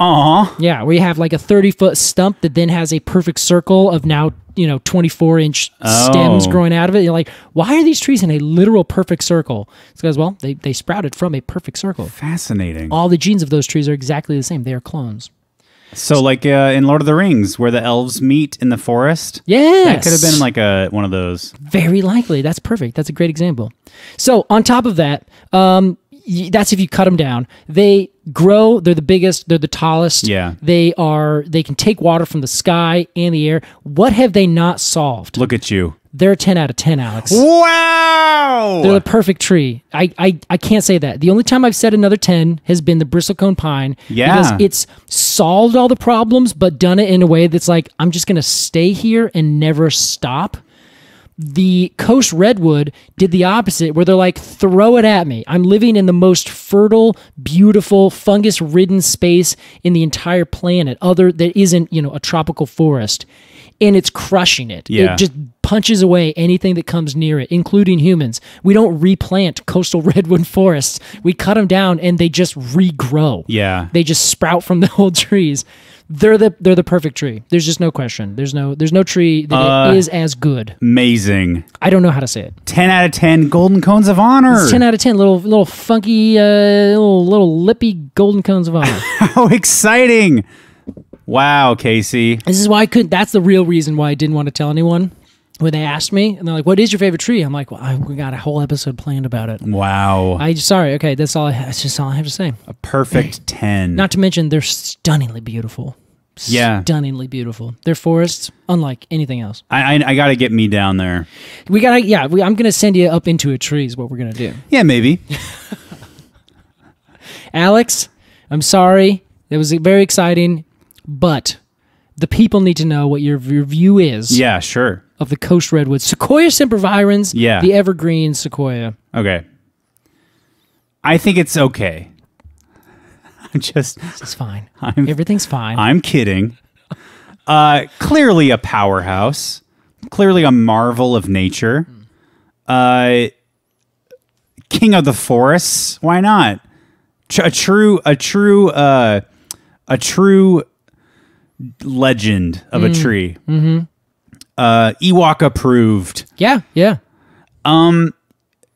Aw. Yeah, where you have like a 30 foot stump that then has a perfect circle of now, you know, 24 inch stems Oh. growing out of it. You're like, why are these trees in a literal perfect circle? It's because, well, they, they sprouted from a perfect circle. Fascinating. All the genes of those trees are exactly the same. They are clones. So, like uh, in Lord of the Rings, where the elves meet in the forest. Yes. That could have been like a one of those. Very likely. That's perfect. That's a great example. So on top of that, um, y- that's if you cut them down. They grow. They're the biggest. They're the tallest. Yeah. They are. They can take water from the sky and the air. What have they not solved? Look at you. They're a ten out of ten, Alex. Wow. They're the perfect tree. I, I I can't say that. The only time I've said another ten has been the bristlecone pine. Yeah. Because it's solved all the problems, but done it in a way that's like I'm just gonna stay here and never stop. The coast redwood did the opposite, where they're like, throw it at me. I'm living in the most fertile, beautiful, fungus ridden space in the entire planet, other that isn't, you know, a tropical forest. And it's crushing it. Yeah. It just punches away anything that comes near it, including humans. We don't replant coastal redwood forests. We cut them down and they just regrow. Yeah. They just sprout from the old trees. They're the they're the perfect tree. There's just no question. There's no there's no tree that Uh, is as good. Amazing. I don't know how to say it. 10 out of 10 golden cones of honor. It's ten out of ten. Little little funky, uh, little little lippy golden cones of honor. How exciting. Wow, Casey. this is why I couldn't. That's the real reason why I didn't want to tell anyone when they asked me, and they're like, "What is your favorite tree?" I'm like, "Well, I, we got a whole episode planned about it." Wow. I sorry. Okay, that's all. I, that's just all I have to say. A perfect 10. Not to mention they're stunningly beautiful. Yeah. stunningly beautiful. They're forests unlike anything else. I, I, I got to get me down there. We gotta, yeah. We, I'm gonna send you up into a tree. Is what we're gonna do. Yeah, maybe. Alex, I'm sorry. It was very exciting, but the people need to know what your review is Yeah, sure. of the Coast Redwood Sequoia sempervirens. Yeah. the evergreen sequoia. Okay. I think it's okay. I'm just, It's fine. I'm- Everything's fine. I'm kidding. Uh, clearly a powerhouse. Clearly a marvel of nature. Uh, king of the forests. Why not? A true, a true, uh, a true legend of a tree. Mm-hmm. Uh, Ewok approved. yeah, yeah. Um,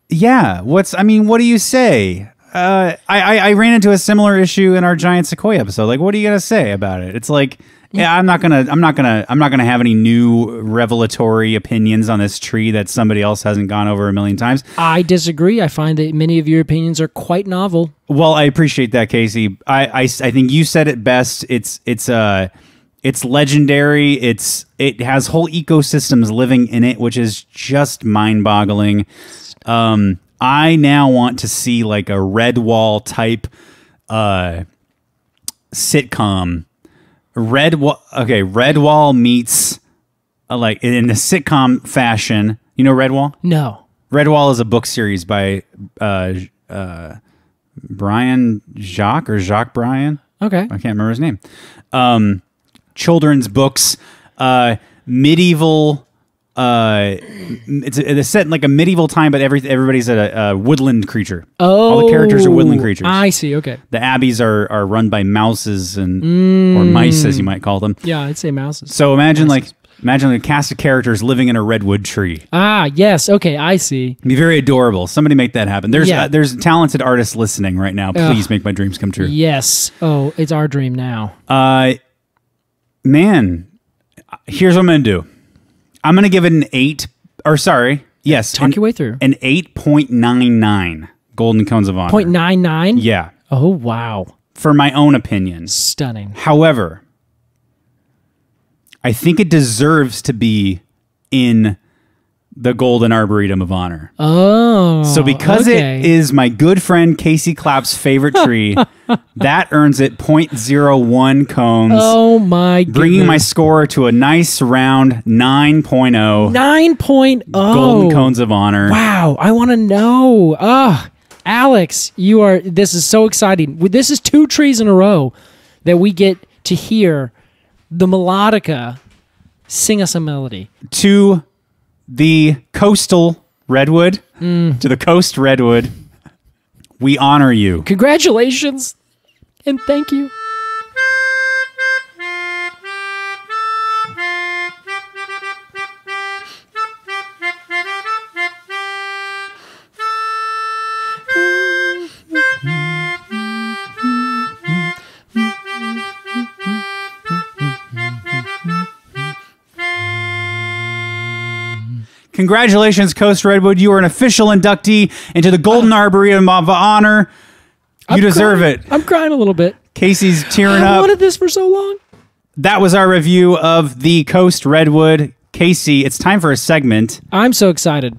Yeah. What's? I mean, what do you say? Uh, I, I I ran into a similar issue in our giant sequoia episode. Like, what are you gonna say about it? It's like, yeah, I'm not gonna, I'm not gonna, I'm not gonna have any new revelatory opinions on this tree that somebody else hasn't gone over a million times. I disagree. I find that many of your opinions are quite novel. Well, I appreciate that, Casey. I, I, I think you said it best. It's it's uh it's legendary. It's it has whole ecosystems living in it, which is just mind-boggling. Um, I now want to see like a red wall type uh sitcom. Red wall. Okay, red wall meets uh, like in the sitcom fashion. You know Red Wall. No. Redwall is a book series by uh, uh, Brian Jacques or Jacques Brian. Okay. I can't remember his name. Um, children's books, uh, medieval. Uh, it's, it's set in like a medieval time, but every everybody's a, a woodland creature. Oh, all the characters are woodland creatures. I see. Okay. the abbeys are are run by mouses and or mice, as you might call them. Yeah, I'd say mouses. So imagine like Imagine a cast of characters living in a redwood tree. Ah, yes. Okay, I see. It'd be very adorable. Somebody make that happen. There's Yeah. uh, there's talented artists listening right now. Please make my dreams come true. Yes. Oh, it's our dream now. Uh, man, here's what I'm gonna do. I'm gonna give it an eight. Or sorry, yes, Talk an, your way through. an eight point nine nine golden cones of honor. Point nine nine. Yeah, Oh wow, for my own opinions. stunning. However, I think it deserves to be in the Golden Arboretum of Honor. Oh, So because okay. it is my good friend Casey Clapp's favorite tree, that earns it 0.01 cones, Oh my goodness. bringing my score to a nice round 9.0 nine point oh. golden cones of honor. Wow, I want to know. Ah, Alex, you are. This is so exciting. This is two trees in a row that we get to hear the melodica sing us a melody. To the coastal redwood, Mm. to the coast redwood, we honor you. Congratulations and thank you. Congratulations, Coast Redwood. You are an official inductee into the Golden Arboretum of Honor. You I'm deserve crying. it. I'm crying a little bit. Casey's tearing up. I up. wanted this for so long. That was our review of the Coast Redwood. Casey, it's time for a segment, I'm so excited.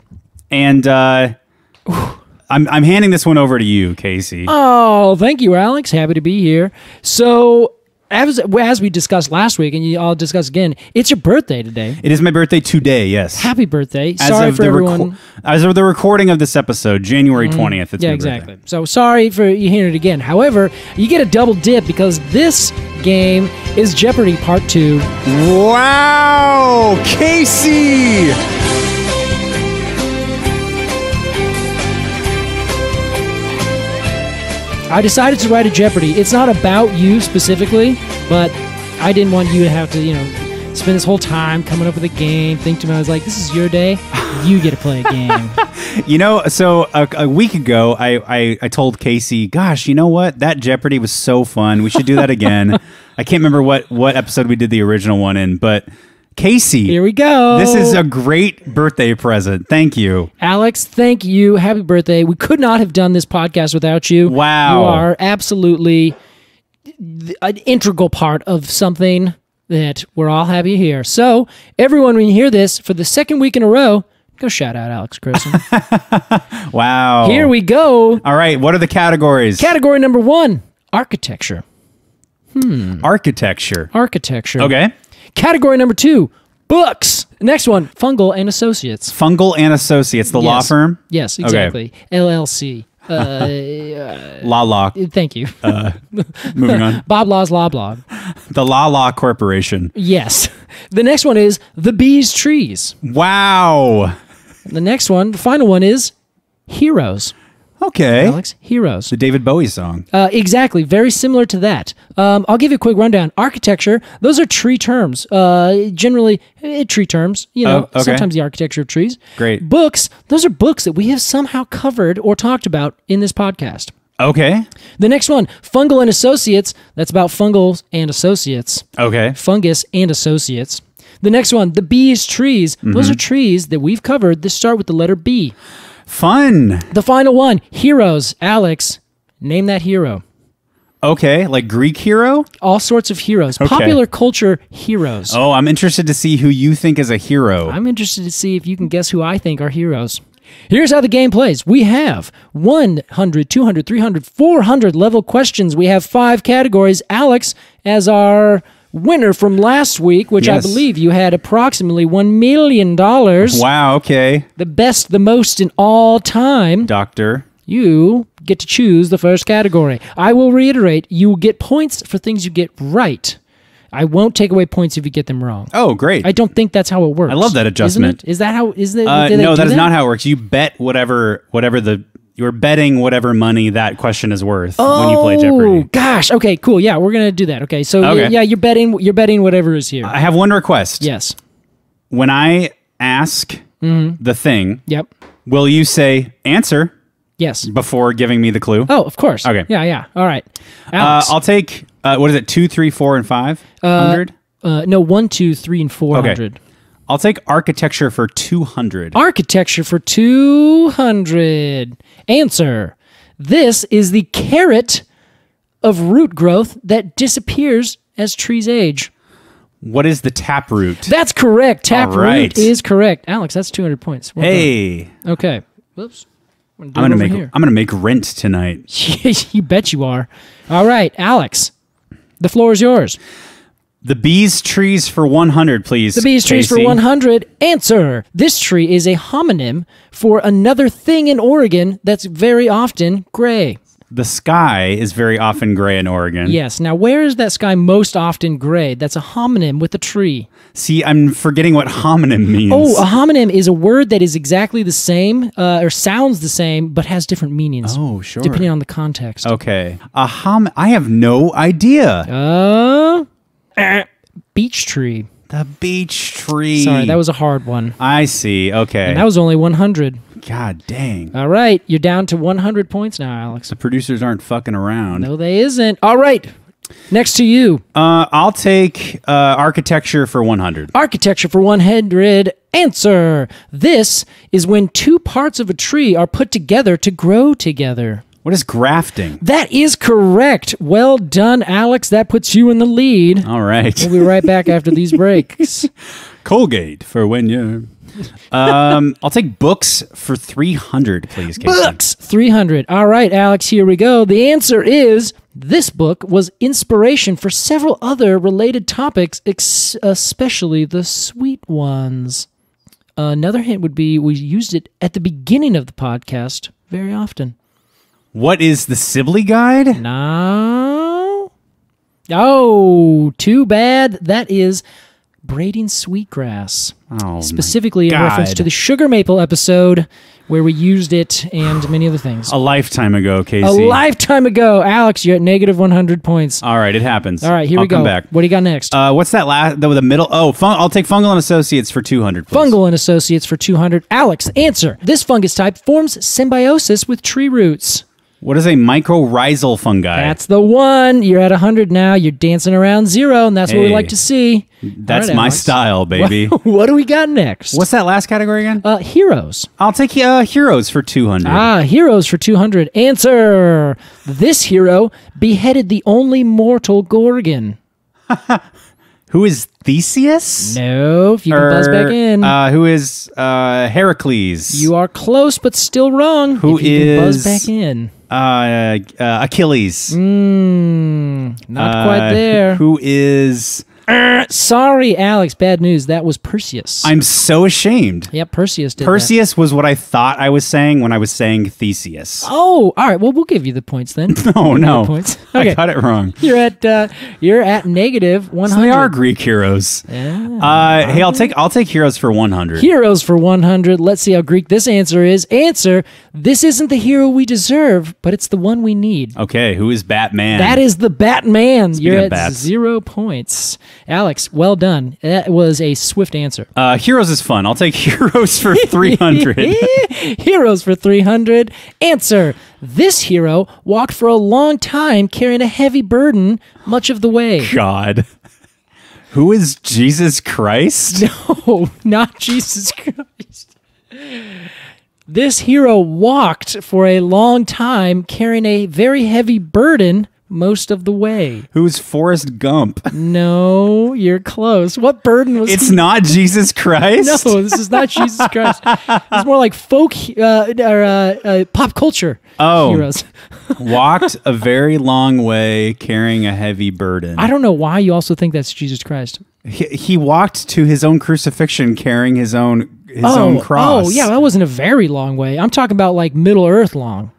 and uh, I'm I'm handing this one over to you, Casey. Oh, thank you, Alex. Happy to be here. So, as, as we discussed last week, and you all discuss again, it's your birthday today. It is my birthday today. Yes, Happy birthday. as sorry of for the everyone. Mm-hmm. as of the recording of this episode, January twentieth. It's yeah, my birthday. exactly. So sorry for you hearing it again. However, you get a double dip because this game is Jeopardy Part 2. Wow, Casey! I decided to write a Jeopardy. It's not about you specifically, but I didn't want you to have to, you know, spend this whole time coming up with a game. Think to me, I was like, this is your day. You get to play a game. You know, so a, a week ago, I, I I told Casey, "Gosh, you know what? That Jeopardy was so fun. We should do that again." I can't remember what what episode we did the original one in, but Casey, Here we go. This is a great birthday present. Thank you. Alex, thank you. Happy birthday. We could not have done this podcast without you. Wow. You are absolutely an integral part of something that we're all happy here. So, everyone, when you hear this for the second week in a row, go shout out Alex Crowson. Wow. Here we go. All right. What are the categories? Category number one architecture. Hmm. Architecture. Architecture. Okay. Category number two books. Next one fungal and associates. Fungal and Associates, the law firm. Yes, exactly. LLC. Uh, uh, La Law. Uh, thank you. Uh, moving on. Bob Law's Law Blog. The La Law Corporation. Yes. The next one is The Bees Trees. Wow. The next one, the final one is Heroes. Okay. Alex, Heroes. The David Bowie song. Uh, exactly. Very similar to that. Um, I'll give you a quick rundown. Architecture, those are tree terms. Uh, generally, eh, tree terms. You know, Oh, okay. sometimes the architecture of trees. Great. Books, those are books that we have somehow covered or talked about in this podcast. Okay. The next one, Fungal and Associates, that's about fungals and associates. Okay. fungus, and associates. The next one, the bees trees. Mm-hmm. Those are trees that we've covered that start with the letter B. Fun. The final one, heroes. Alex, name that hero. Okay. Like Greek hero? All sorts of heroes. Popular culture heroes. Oh, I'm interested to see who you think is a hero. I'm interested to see if you can guess who I think are heroes. Here's how the game plays. We have 100, 200, 300, 400 level questions. We have five categories. Alex, as our winner from last week, which Yes. I believe you had approximately $1 million. wow. Okay. the best, the most in all time, Doctor. you get to choose the first category. I will reiterate, you get points for things you get right. I won't take away points if you get them wrong. Oh, great. I don't think that's how it works. I love that adjustment. Is that how is that Uh, no, that is not how it works. You bet whatever whatever the you're betting whatever money that question is worth when you play Jeopardy. Oh gosh. Okay, cool. Yeah, we're going to do that. Okay. So Okay. yeah, you're betting you're betting whatever is here. I have one request. yes. when I ask Mm-hmm. the thing, Yep. will you say answer Yes. before giving me the clue? Oh, of course. Okay. Yeah, yeah. All right. Uh, I'll take uh, what is it? Two, three, four, and five hundred. Uh, no, one, two, three, and four hundred. I'll take architecture for two hundred. Architecture for two hundred. Answer: This is the carrot of root growth that disappears as trees age. What is the taproot? That's correct. Tap All right. root is correct. Alex, that's two hundred points. Well hey, done. Okay. Whoops. I'm I'm gonna make Here. I'm gonna make rent tonight. you bet you are. All right, Alex. The floor is yours. The bees trees for one hundred, please. The bees trees for 100. Answer. This tree is a homonym for another thing in Oregon that's very often gray. The sky is very often gray in Oregon. Yes. Now, where is that sky most often gray? That's a homonym with a tree. See, I'm forgetting what homonym means. Oh, a homonym is a word that is exactly the same uh, or sounds the same, but has different meanings. Oh, sure. Depending on the context. okay. A hom. I have no idea. Eh, beech tree. the beech tree. Sorry, that was a hard one. I see. Okay. And that was only 100. God dang. All right, you're down to 100 points now, Alex. The producers aren't fucking around. No, they isn't. All right, next to you. Uh, I'll take uh, architecture for 100. Architecture for 100. Answer. This is when two parts of a tree are put together to grow together. What is grafting? That is correct. Well done, Alex. That puts you in the lead. All right. We'll be right back after these breaks. Colgate for when you. Um, I'll take books for 300, please, Casey. Books 300. All right, Alex, here we go. The answer is this book was inspiration for several other related topics, ex- especially the sweet ones. Another hint would be we used it at the beginning of the podcast very often. What is the Sibley Guide? No. Oh, too bad. That is braiding sweetgrass. Oh, Specifically in reference to the sugar maple episode where we used it and many other things. A lifetime ago, Casey. A lifetime ago, Alex, you're at negative 100 points. All right, it happens. All right, here I'll we go. come back. What do you got next? Uh, what's that last? The, the middle? Oh, fun, I'll take fungal and associates for 200. Please. Fungal and Associates for 200. Alex, answer. This fungus type forms symbiosis with tree roots. What is a mycorrhizal fungi? That's the one. You're at 100 now. You're dancing around zero, and that's what we Hey. like to see. That's All right, my Alex. style, baby. what do we got next? What's that last category again? uh, heroes? I'll take uh, heroes for 200. Ah, heroes for 200. Answer. This hero beheaded the only mortal Gorgon. Who is Theseus? No, if you can buzz back in. Uh, who is uh, Heracles? you are close, but still wrong. Who can buzz back in. uh, uh, Achilles. Mm, not Uh, quite there. Who is? Sorry, Alex. Bad news. That was Perseus. I'm so ashamed. yep, Perseus did that. Perseus was what I thought I was saying when I was saying Theseus. Oh, all right. Well, we'll give you the points then. Oh no, points. I Okay. got it wrong. You're at uh, you're at negative one So they are Greek heroes. Yeah. Uh, hey, I'll take I'll take heroes for 100. Heroes for 100. Let's see how Greek this answer is. Answer This isn't the hero we deserve, but it's the one we need. Okay, who is Batman? That is the Batman. You're at bats. zero points. Alex, well done. That was a swift answer. uh, heroes is fun. I'll take heroes for 300. Heroes for 300. Answer This hero walked for a long time carrying a heavy burden much of the way. God. Who is Jesus Christ? No, not Jesus Christ. This hero walked for a long time carrying a very heavy burden most of the way. Who's Forrest Gump? No, you're close. What burden was It's he? not Jesus Christ. No, this is not Jesus Christ. It's more like folk uh, or uh, uh, pop culture Oh. heroes. Walked a very long way carrying a heavy burden. I don't know why you also think that's Jesus Christ. He, he walked to his own crucifixion carrying his own his own cross. oh, yeah, that wasn't a very long way. I'm talking about like Middle Earth long.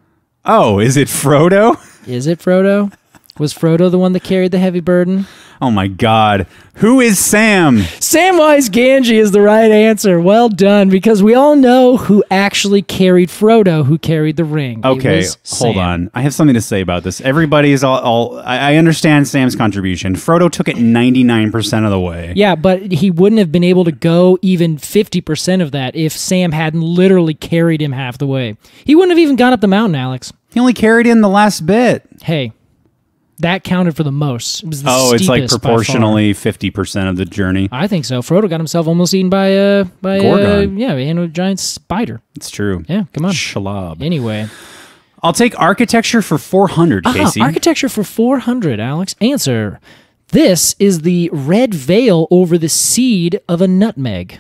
Oh, is it Frodo? Is it Frodo? Was Frodo the one that carried the heavy burden? Oh my God. Who is Sam? Samwise Gamgee is the right answer. Well done, because we all know who actually carried Frodo, who carried the ring. Okay, hold on. I have something to say about this. Everybody is all. all I, I understand Sam's contribution. Frodo took it 99% of the way. Yeah, but he wouldn't have been able to go even 50% of that if Sam hadn't literally carried him half the way. He wouldn't have even gone up the mountain, Alex. He only carried in the last bit. Hey, that counted for the most. It was the Oh, it's like steepest by far. proportionally 50% of the journey. I think so. Frodo got himself almost eaten by a by a, yeah, and a giant spider. It's true. Yeah, come on. Shelob. Anyway, I'll take architecture for 400, Ah, Casey. architecture for 400, Alex. Answer. This is the red veil over the seed of a nutmeg.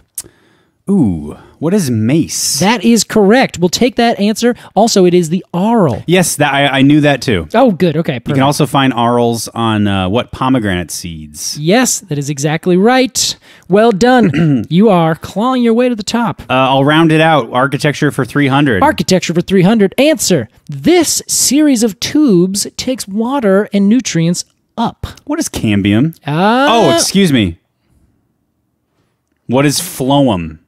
Ooh, what is mace? That is correct. We'll take that answer. Also, it is the aril. yes, that I, I knew that too. Oh, good. Okay. You can also find arils on uh, what pomegranate seeds. yes, that is exactly right. Well done. you are clawing your way to the top. Uh, I'll round it out. Architecture for 300. Architecture for 300. Answer. This series of tubes takes water and nutrients up. what is cambium? Ah, oh, excuse me. What is phloem?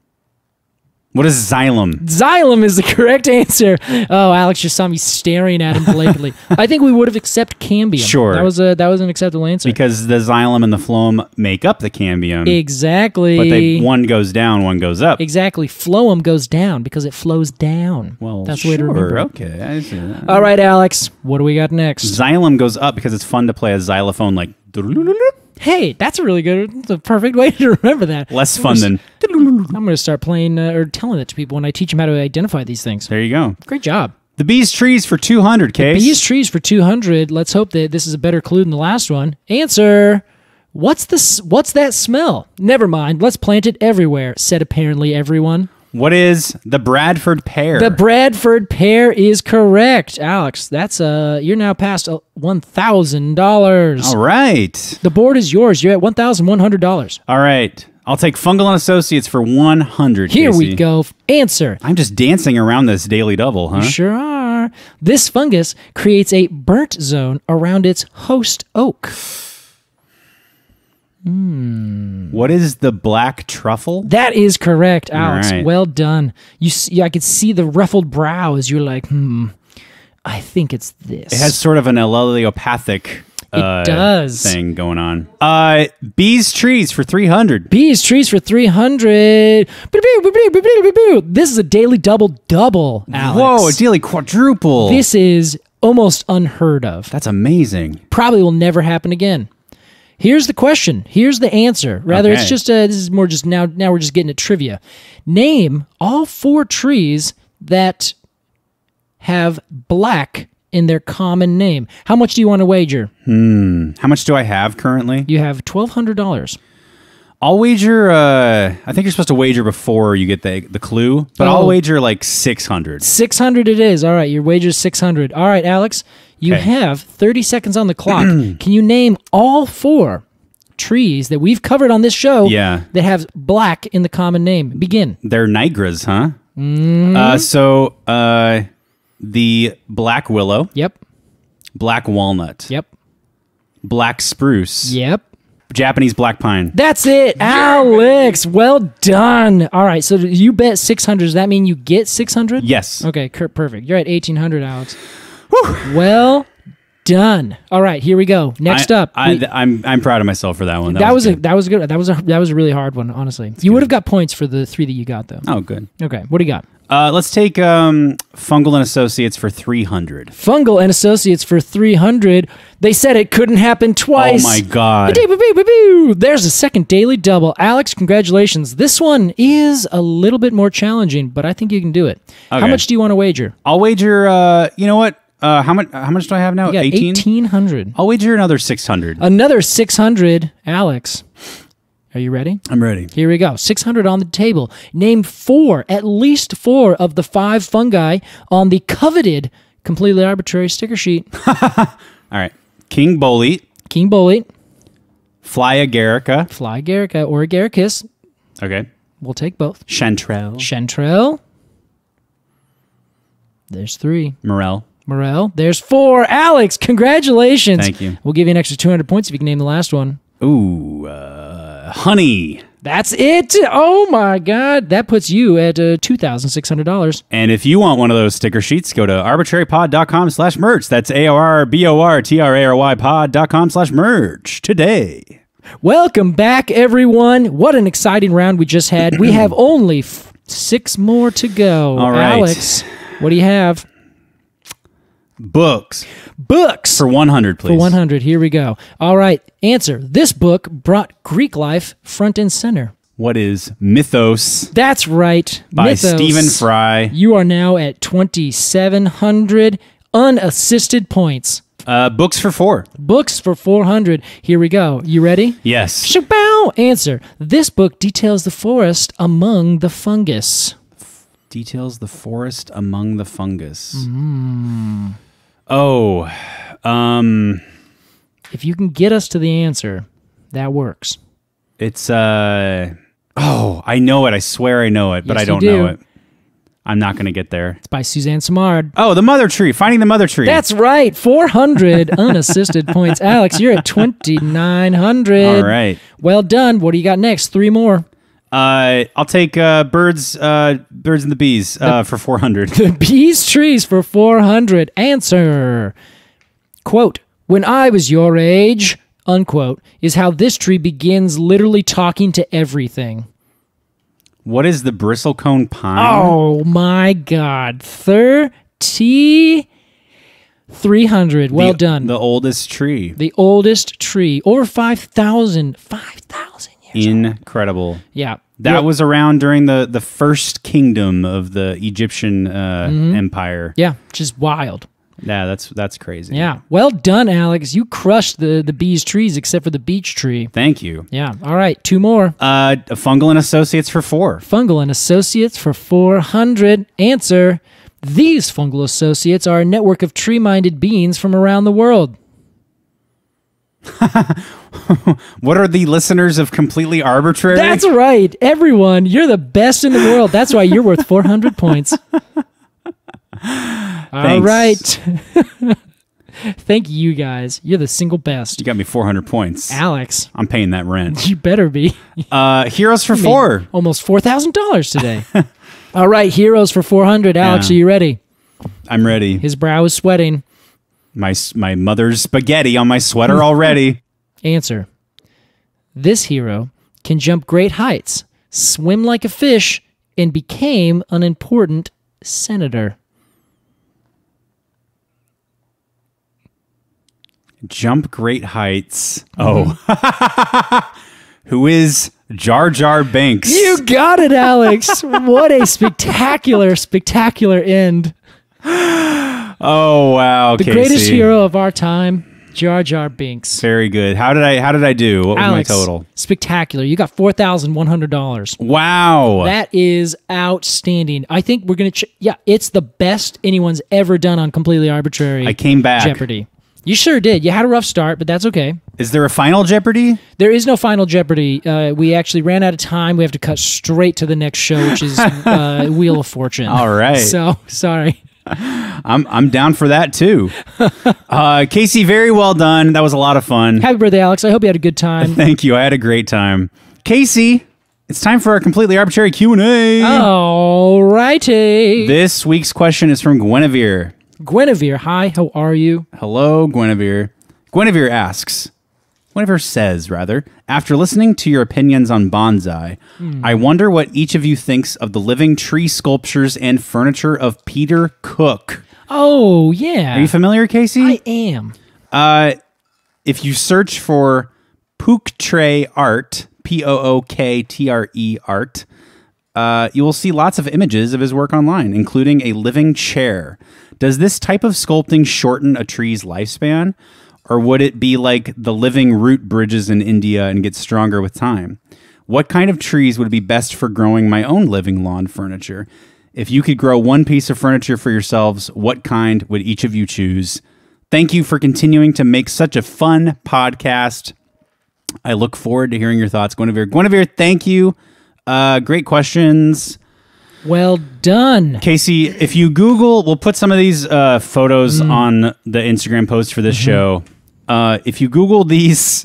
What is xylem? Xylem is the correct answer. Oh, Alex just saw me staring at him blankly. I think we would have accepted cambium. Sure. That was a that was an acceptable answer. Because the xylem and the phloem make up the cambium. exactly. but they one goes down, one goes up. exactly. Phloem goes down because it flows down. Well, that's the way to sure, remember. Okay, I see that. All right, Alex. What do we got next? Xylem goes up because it's fun to play a xylophone like Hey, that's a really good, that's a perfect way to remember that. less fun than I'm going to start playing uh, or telling it to people when I teach them how to identify these things. there you go. Great job. The bees trees for 200 case. Bees trees for 200. Let's hope that this is a better clue than the last one. Answer. What's this? What's that smell? Never mind. Let's plant it everywhere, said apparently everyone. What is the Bradford pear? The Bradford pear is correct, Alex. That's uh, you're now past uh, one thousand dollars. All right. The board is yours. You're at one thousand one hundred dollars. All right. I'll take Fungal and Associates for 100 Here we go. Answer. I'm just dancing around this daily double, huh? You sure are. This fungus creates a burnt zone around its host oak. What is the black truffle? That is correct, Alex. right. Well done. You, see, I could see the ruffled brow as you're like, hmm. I think it's this. It has sort of an allelopathic uh, does. thing going on. Uh, bees trees for 300. bees trees for three hundred. This is a daily double double, Alex. Whoa, a daily quadruple. This is almost unheard of. That's amazing. Probably will never happen again. Here's the question. Here's the answer. Rather, it's just a, this is more just now. Now we're just getting at trivia. Name all four trees that have black in their common name. How much do you want to wager? Hmm. How much do I have currently? You have twelve hundred dollars. I'll wager. Uh, I think you're supposed to wager before you get the the clue, but Oh. I'll wager like 600. Six hundred it is. All right, your wager is six hundred. All right, Alex, you Okay. have thirty seconds on the clock. Can you name all four trees that we've covered on this show? Yeah. that have black in the common name. Begin. They're nigras, huh? Mm-hmm. Uh, so uh, the black willow, Yep. black walnut, Yep. black spruce, Yep. Japanese black pine. That's it, Alex. Well done. All right, so you bet 600. Does that mean you get 600? Yes. Okay, perfect. You're at 1800, Alex. Well done. All right, here we go. Next I, up. I, we- I'm I'm proud of myself for that one. that was, a that was good. That was a that was a really hard one, honestly. you would have got points for the 3 that you got though. oh good. Okay, what do you got? Uh, let's take um, fungal and associates for 300. Fungal and Associates for 300. They said it couldn't happen twice. Oh my god. There's a second daily double. Alex, congratulations. This one is a little bit more challenging, but I think you can do it. How much do you want to wager? I'll wager. Uh, you know what? Uh, how much? How much do I have now? 18. 1800. I'll wager another 600. Another 600. Alex, are you ready? I'm ready. Here we go. 600 on the table. Name four, at least four of the five fungi on the coveted, completely arbortrary sticker sheet. All right. King bolete, King bolete, fly agarica. fly agarica, or agaricus. Okay. We'll take both. Chanterelle, Chanterelle. There's three. morel. Morel. There's four. Alex, congratulations. Thank you. We'll give you an extra 200 points if you can name the last one. Ooh, uh, honey. That's it. Oh my God. That puts you at uh, $2,600. And if you want one of those sticker sheets, go to arbortrarypod.com slash merch. That's A-O-R-B-O-R-T-R-A-R-Y pod.com slash merch today. Welcome back, everyone. What an exciting round we just had. We have only f- six more to go. All right. Alex, what do you have? Books Books. for 100, please. For 100. Here we go. All right. Answer. This book brought Greek life front and center. What is Mythos That's right. by Mythos. Stephen Fry? You are now at 2,700 unassisted points. Uh, books for four. Books for 400. Here we go. You ready? Yes. Shabow! Answer. This book details the forest among the fungus. Details the forest among the fungus. Mm-hmm. Oh, um, If you can get us to the answer, that works. it's uh. Oh, I know it. I swear I know it, but Yes, I don't know it. I'm not going to get there. It's by Suzanne Simard. Oh, the mother tree. Finding the mother tree. That's right. 400 unassisted points. Alex, you're at 2,900. all right. Well done. What do you got next? Three more. Uh, I'll take uh, birds, uh, birds and the bees uh, for 400. The bees trees for 400. Answer. Quote, when I was your age, unquote, is how this tree begins literally talking to everything. what is the bristlecone pine? Oh my God. 30. 300. Well The- done. The oldest tree. the oldest tree. Over 5,000. 5,000 years. Incredible. Yeah. That was around during the, the first kingdom of the Egyptian uh, Mm-hmm. empire. Yeah. which is wild. Yeah, that's that's crazy. Yeah. Well done, Alex. You crushed the, the bees trees except for the beech tree. Thank you. Yeah. All right. Two more. Uh, Fungal and Associates for four. Fungal and Associates for 400. Answer. These fungal associates are a network of tree minded beings from around the world. What are the listeners of Completely Arbortrary? That's right. Everyone, you're the best in the world. That's why you're worth 400 points. All right. Thank you guys. You're the single best. You got me 400 points. Alex, I'm paying that rent. you better be. Uh, Heroes for four. Almost $4,000 today. All right, heroes for 400. Alex, Yeah. are you ready? I'm ready. His brow is sweating. My my mother's spaghetti on my sweater already. Answer. This hero can jump great heights, swim like a fish, and became an important senator. Jump great heights. Mm-hmm. Oh. Who is Jar Jar Binks? You got it, Alex. what a spectacular, spectacular end. Oh wow, The Casey. greatest hero of our time, Jar Jar Binks. Very good. How did I how did I do? What Alex, was my total? spectacular. You got four thousand one hundred dollars. Wow. That is outstanding. I think we're gonna. Ch- yeah, it's the best anyone's ever done on completely arbortrary. I came back. Jeopardy. You sure did. You had a rough start, but that's okay. Is there a final Jeopardy? There is no final Jeopardy. Uh, we actually ran out of time. We have to cut straight to the next show, which is uh, Wheel of Fortune. All right. So sorry. I'm I'm down for that too. uh, Casey, very well done. That was a lot of fun. Happy birthday, Alex. I hope you had a good time. Thank you. I had a great time. Casey, it's time for our completely arbortrary Q and A. All righty. This week's question is from Guinevere. Guinevere, hi. How are you? Hello, Guinevere. Guinevere asks, Guinevere says, rather, after listening to your opinions on bonsai, I wonder what each of you thinks of the living tree sculptures and furniture of Peter Cook. Oh yeah. Are you familiar, Casey? I am. Uh, if you search for Pooktre art, P O O K T R E art, uh, you will see lots of images of his work online, including a living chair. Does this type of sculpting shorten a tree's lifespan? Or would it be like the living root bridges in India and get stronger with time? What kind of trees would be best for growing my own living lawn furniture? If you could grow one piece of furniture for yourselves, what kind would each of you choose? Thank you for continuing to make such a fun podcast. I look forward to hearing your thoughts, Guinevere. Guinevere, thank you. Uh, great questions. Well done. Casey, if you Google, we'll put some of these uh, photos on the Instagram post for this show. Uh, if you Google these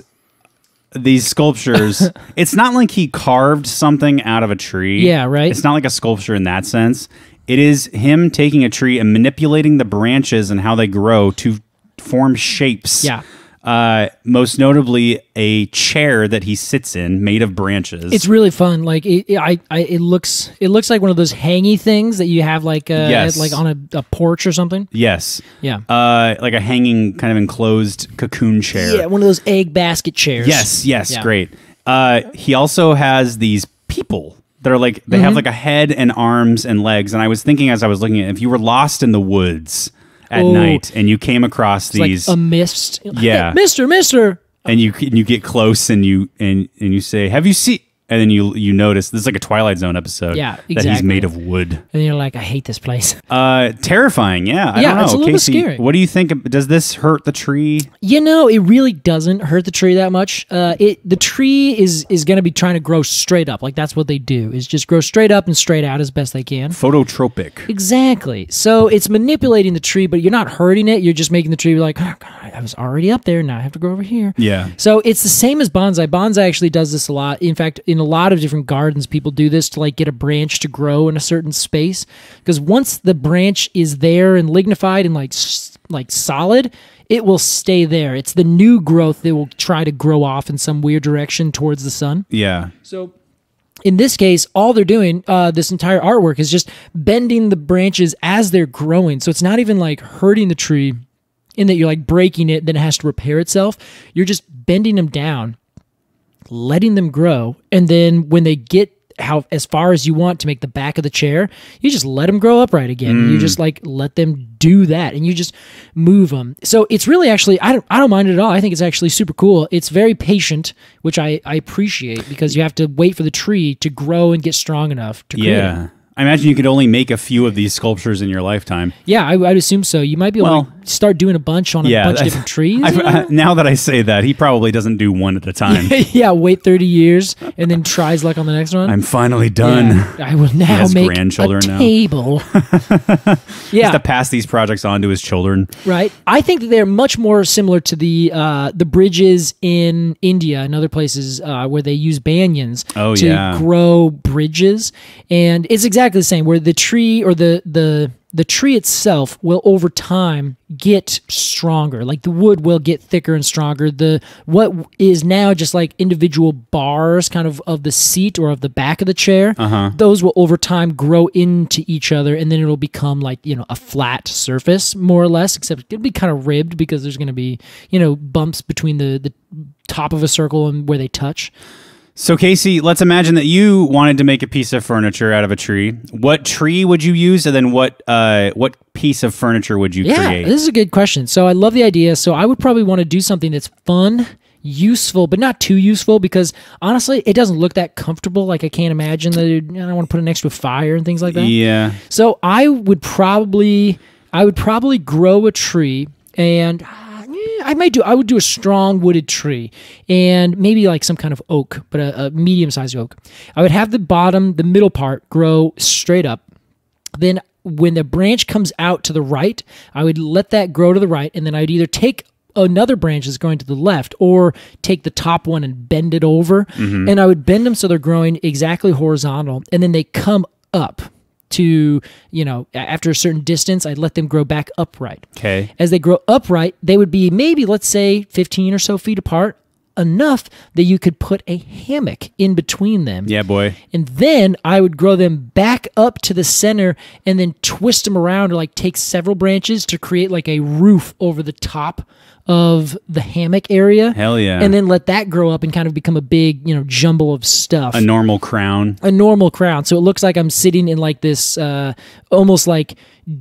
these sculptures. it's not like he carved something out of a tree. Yeah, right. It's not like a sculpture in that sense. It is him taking a tree and manipulating the branches and how they grow to form shapes. Yeah. Uh, most notably, a chair that he sits in, made of branches. It's really fun. Like it, it- I, I, it looks, it looks like one of those hangy things that you have like, uh, Yes. like on a, a porch or something. yes, Yeah. uh, like a hanging kind of enclosed cocoon chair. yeah, one of those egg basket chairs. Yes, yes, Yeah. great. Uh, he also has these people that are like they Mm-hmm. have like a head and arms and legs. And I was thinking as I was looking at, if you were lost in the woods at Oh. night and you came across these, like a mist. Yeah. Mister, Mister. and you and you get close and you and and you say, "Have you seen?" And then you you notice this is like a Twilight Zone episode. Yeah, exactly. that he's made of wood. And you're like, I hate this place. Uh, terrifying. Yeah, I Yeah, don't know. it's a little bit scary. What do you think? Does this hurt the tree? You know, it really doesn't hurt the tree that much. Uh, it the tree is is going to be trying to grow straight up. Like that's what they do is just grow straight up and straight out as best they can. Phototropic. Exactly. So it's manipulating the tree, but you're not hurting it. You're just making the tree be like, oh, God, I was already up there. Now I have to go over here. Yeah. So it's the same as bonsai. Bonsai actually does this a lot. In fact, in a lot of different gardens, people do this to like get a branch to grow in a certain space. Because once the branch is there and lignified and like like solid, it will stay there. It's the new growth that will try to grow off in some weird direction towards the sun. Yeah. So in this case, all they're doing, uh, this entire artwork is just bending the branches as they're growing. So it's not even like hurting the tree in that you're like breaking it, then it has to repair itself. You're just bending them down, letting them grow. And then when they get how as far as you want to make the back of the chair, you just let them grow upright again. You mm. just like let them do that and you just move them. So it's really actually I don't I don't mind it at all. I think it's actually super cool. It's very patient, which I I appreciate because you have to wait for the tree to grow and get strong enough to. Yeah. I imagine you could only make a few of these sculptures in your lifetime. Yeah, I, I'd assume so. You might be able Well, to start doing a bunch on a yeah, bunch of different trees. I, you know? I- now that I say that, he probably doesn't do one at a time. yeah, wait 30 years and then tries luck on the next one. I'm finally done. Yeah, I will now make grandchildren a now. table. yeah, To pass these projects on to his children. right. I think that they're much more similar to the uh, the bridges in India and other places uh, where they use banyans Oh, to yeah. grow bridges, and it's exactly the same. Where the tree or the the the tree itself will over time get stronger. Like the wood will get thicker and stronger. The what is now just like individual bars kind of of the seat or of the back of the chair Uh-huh. those will over time grow into each other and then it'll become like you know a flat surface more or less except it'll be kind of ribbed because there's going to be you know bumps between the the top of a circle and where they touch So, Casey, let's imagine that you wanted to make a piece of furniture out of a tree. What tree would you use, and then what uh, what piece of furniture would you Yeah, create? this is a good question. So I love the idea. So I would probably want to do something that's fun, useful, but not too useful because honestly, it doesn't look that comfortable. Like I can't imagine that I don't want to put it next to a fire and things like that. yeah. So I would probably I would probably grow a tree and eh, I might do I would do a strong wooded tree and maybe like some kind of oak, but a, a medium sized oak. I would have the bottom, the middle part grow straight up. Then when the branch comes out to the right, I would let that grow to the right and then I'd either take another branch that's going to the left or take the top one and bend it over and I would bend them so they're growing exactly horizontal and then they come up to you know after a certain distance i'd let them grow back upright Okay. as they grow upright they would be maybe let's say 15 or so feet apart enough that you could put a hammock in between them Yeah, boy. and then I would grow them back up to the center and then twist them around or like take several branches to create like a roof over the top of the hammock area. Hell yeah. And then let that grow up and kind of become a big, you know, jumble of stuff. A normal crown. a normal crown. So it looks like I'm sitting in like this uh, almost like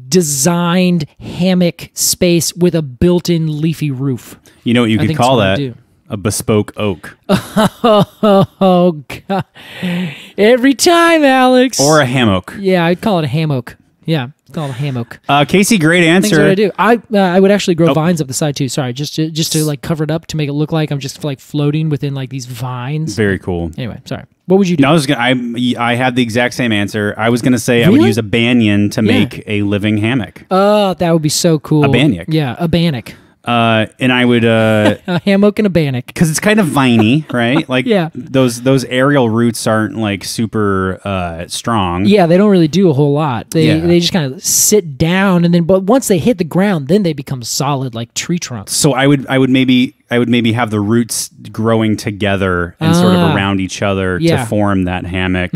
designed hammock space with a built-in leafy roof. You know what you could call that? What I do. A bespoke oak Oh god. Every time, Alex. or a hammock. Yeah, I'd call it a hammock. Yeah, it's called a hammock. Uh, Casey, great answer. what I do. I uh, I would actually Oh. grow vines up the side too. Sorry, just to just to like cover it up to make it look like I'm just like floating within like these vines. Very cool. Anyway, sorry. What would you do? No, I was gonna. I I had the exact same answer. I was gonna say I would use a banyan to Yeah. make a living hammock. Oh, that would be so cool. A bannock. Yeah, a bannock. Uh, and I would uh, A hammock and a bannock. because it's kind of viney, right? Like Yeah. those those aerial roots aren't like super uh, strong. Yeah, they don't really do a whole lot. They Yeah. they just kind of sit down and then but once they hit the ground, then they become solid like tree trunks. So I would I would maybe I would maybe have the roots growing together and sort of Ah. around each other Yeah. to form that hammock.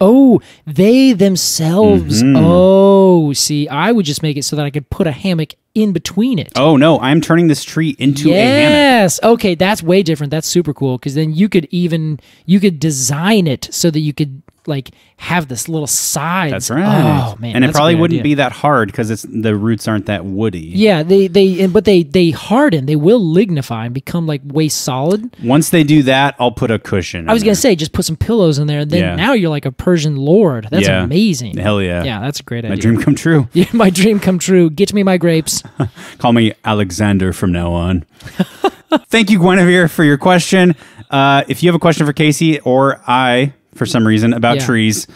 Oh, they themselves. Mm-hmm. Oh, see, I would just make it so that I could put a hammock in between it. Oh no, I'm turning this tree into a hammock. Yes. Okay, that's way different. That's super cool because then you could even you could design it so that you could like have this little side. That's right. Oh man, and it probably wouldn't idea. be that hard because it's the roots aren't that woody. Yeah, they they but they they harden. They will lignify and become like way solid. Once they do that, I'll put a cushion. I was gonna say just put some pillows in there. And then Yeah. now you're like a Persian lord. That's Yeah. amazing. Hell yeah. Yeah, that's a great Idea. My dream come true. Yeah, my dream come true. Get me my grapes. Call me Alexander from now on. Thank you, Guinevere, for your question. Uh, if you have a question for Casey or I, for some reason, about Yeah. trees,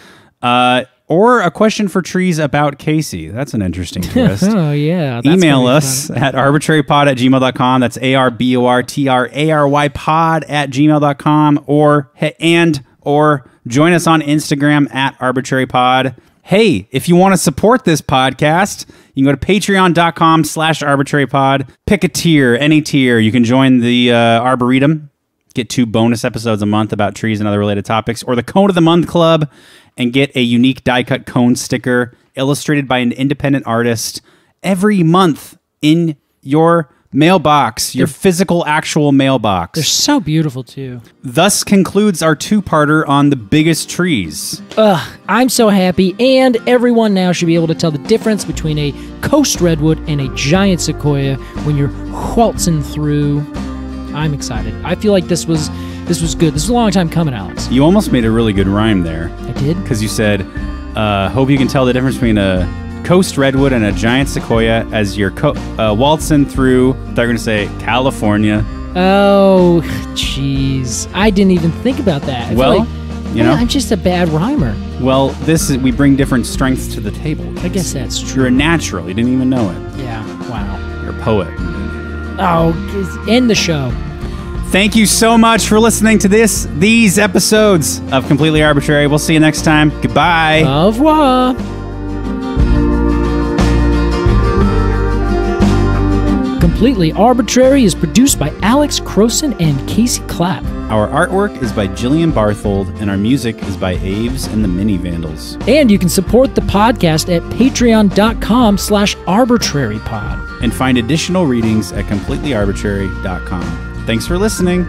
uh, or a question for trees about Casey, that's an interesting twist. oh yeah. that's Email us fun. at arbortrarypod at gmail.com. That's A R B O R T R A R Y pod at gmail.com or and or join us on Instagram at arbortrarypod. Hey, if you want to support this podcast, you can go to patreon.com slash arbortrarypod. Pick a tier, any tier. You can join the uh, Arboretum, get two bonus episodes a month about trees and other related topics, or the Cone of the Month Club, and get a unique die cut cone sticker illustrated by an independent artist every month in your mailbox, your physical, actual mailbox. They're so beautiful too. Thus concludes our two parter on the biggest trees. Ugh, I'm so happy, and everyone now should be able to tell the difference between a coast redwood and a giant sequoia when you're waltzing through. I'm excited. I feel like this was this was good. This was a long time coming, Alex. You almost made a really good rhyme there I did. because you said, uh, Hope you can tell the difference between a coast redwood and a giant sequoia as you're co- uh, waltzing through, they're going to say California. Oh, jeez. I didn't even think about that. I well, like, you know, I'm just a bad rhymer. Well, this is, we bring different strengths to the table. I guess that's true. You're a natural. You didn't even know it. Yeah. Wow. You're a poet. Oh, end the show. Thank you so much for listening to this these episodes of Completely Arbortrary. We'll see you next time. Goodbye. Au revoir. Completely Arbortrary is produced by Alex Crowson and Casey Clapp. Our artwork is by Jillian Barthold, and our music is by Aves and the Mini Vandals. And you can support the podcast at patreon.com slash arbortrarypod. And find additional readings at completelyarbortrary.com. Thanks for listening.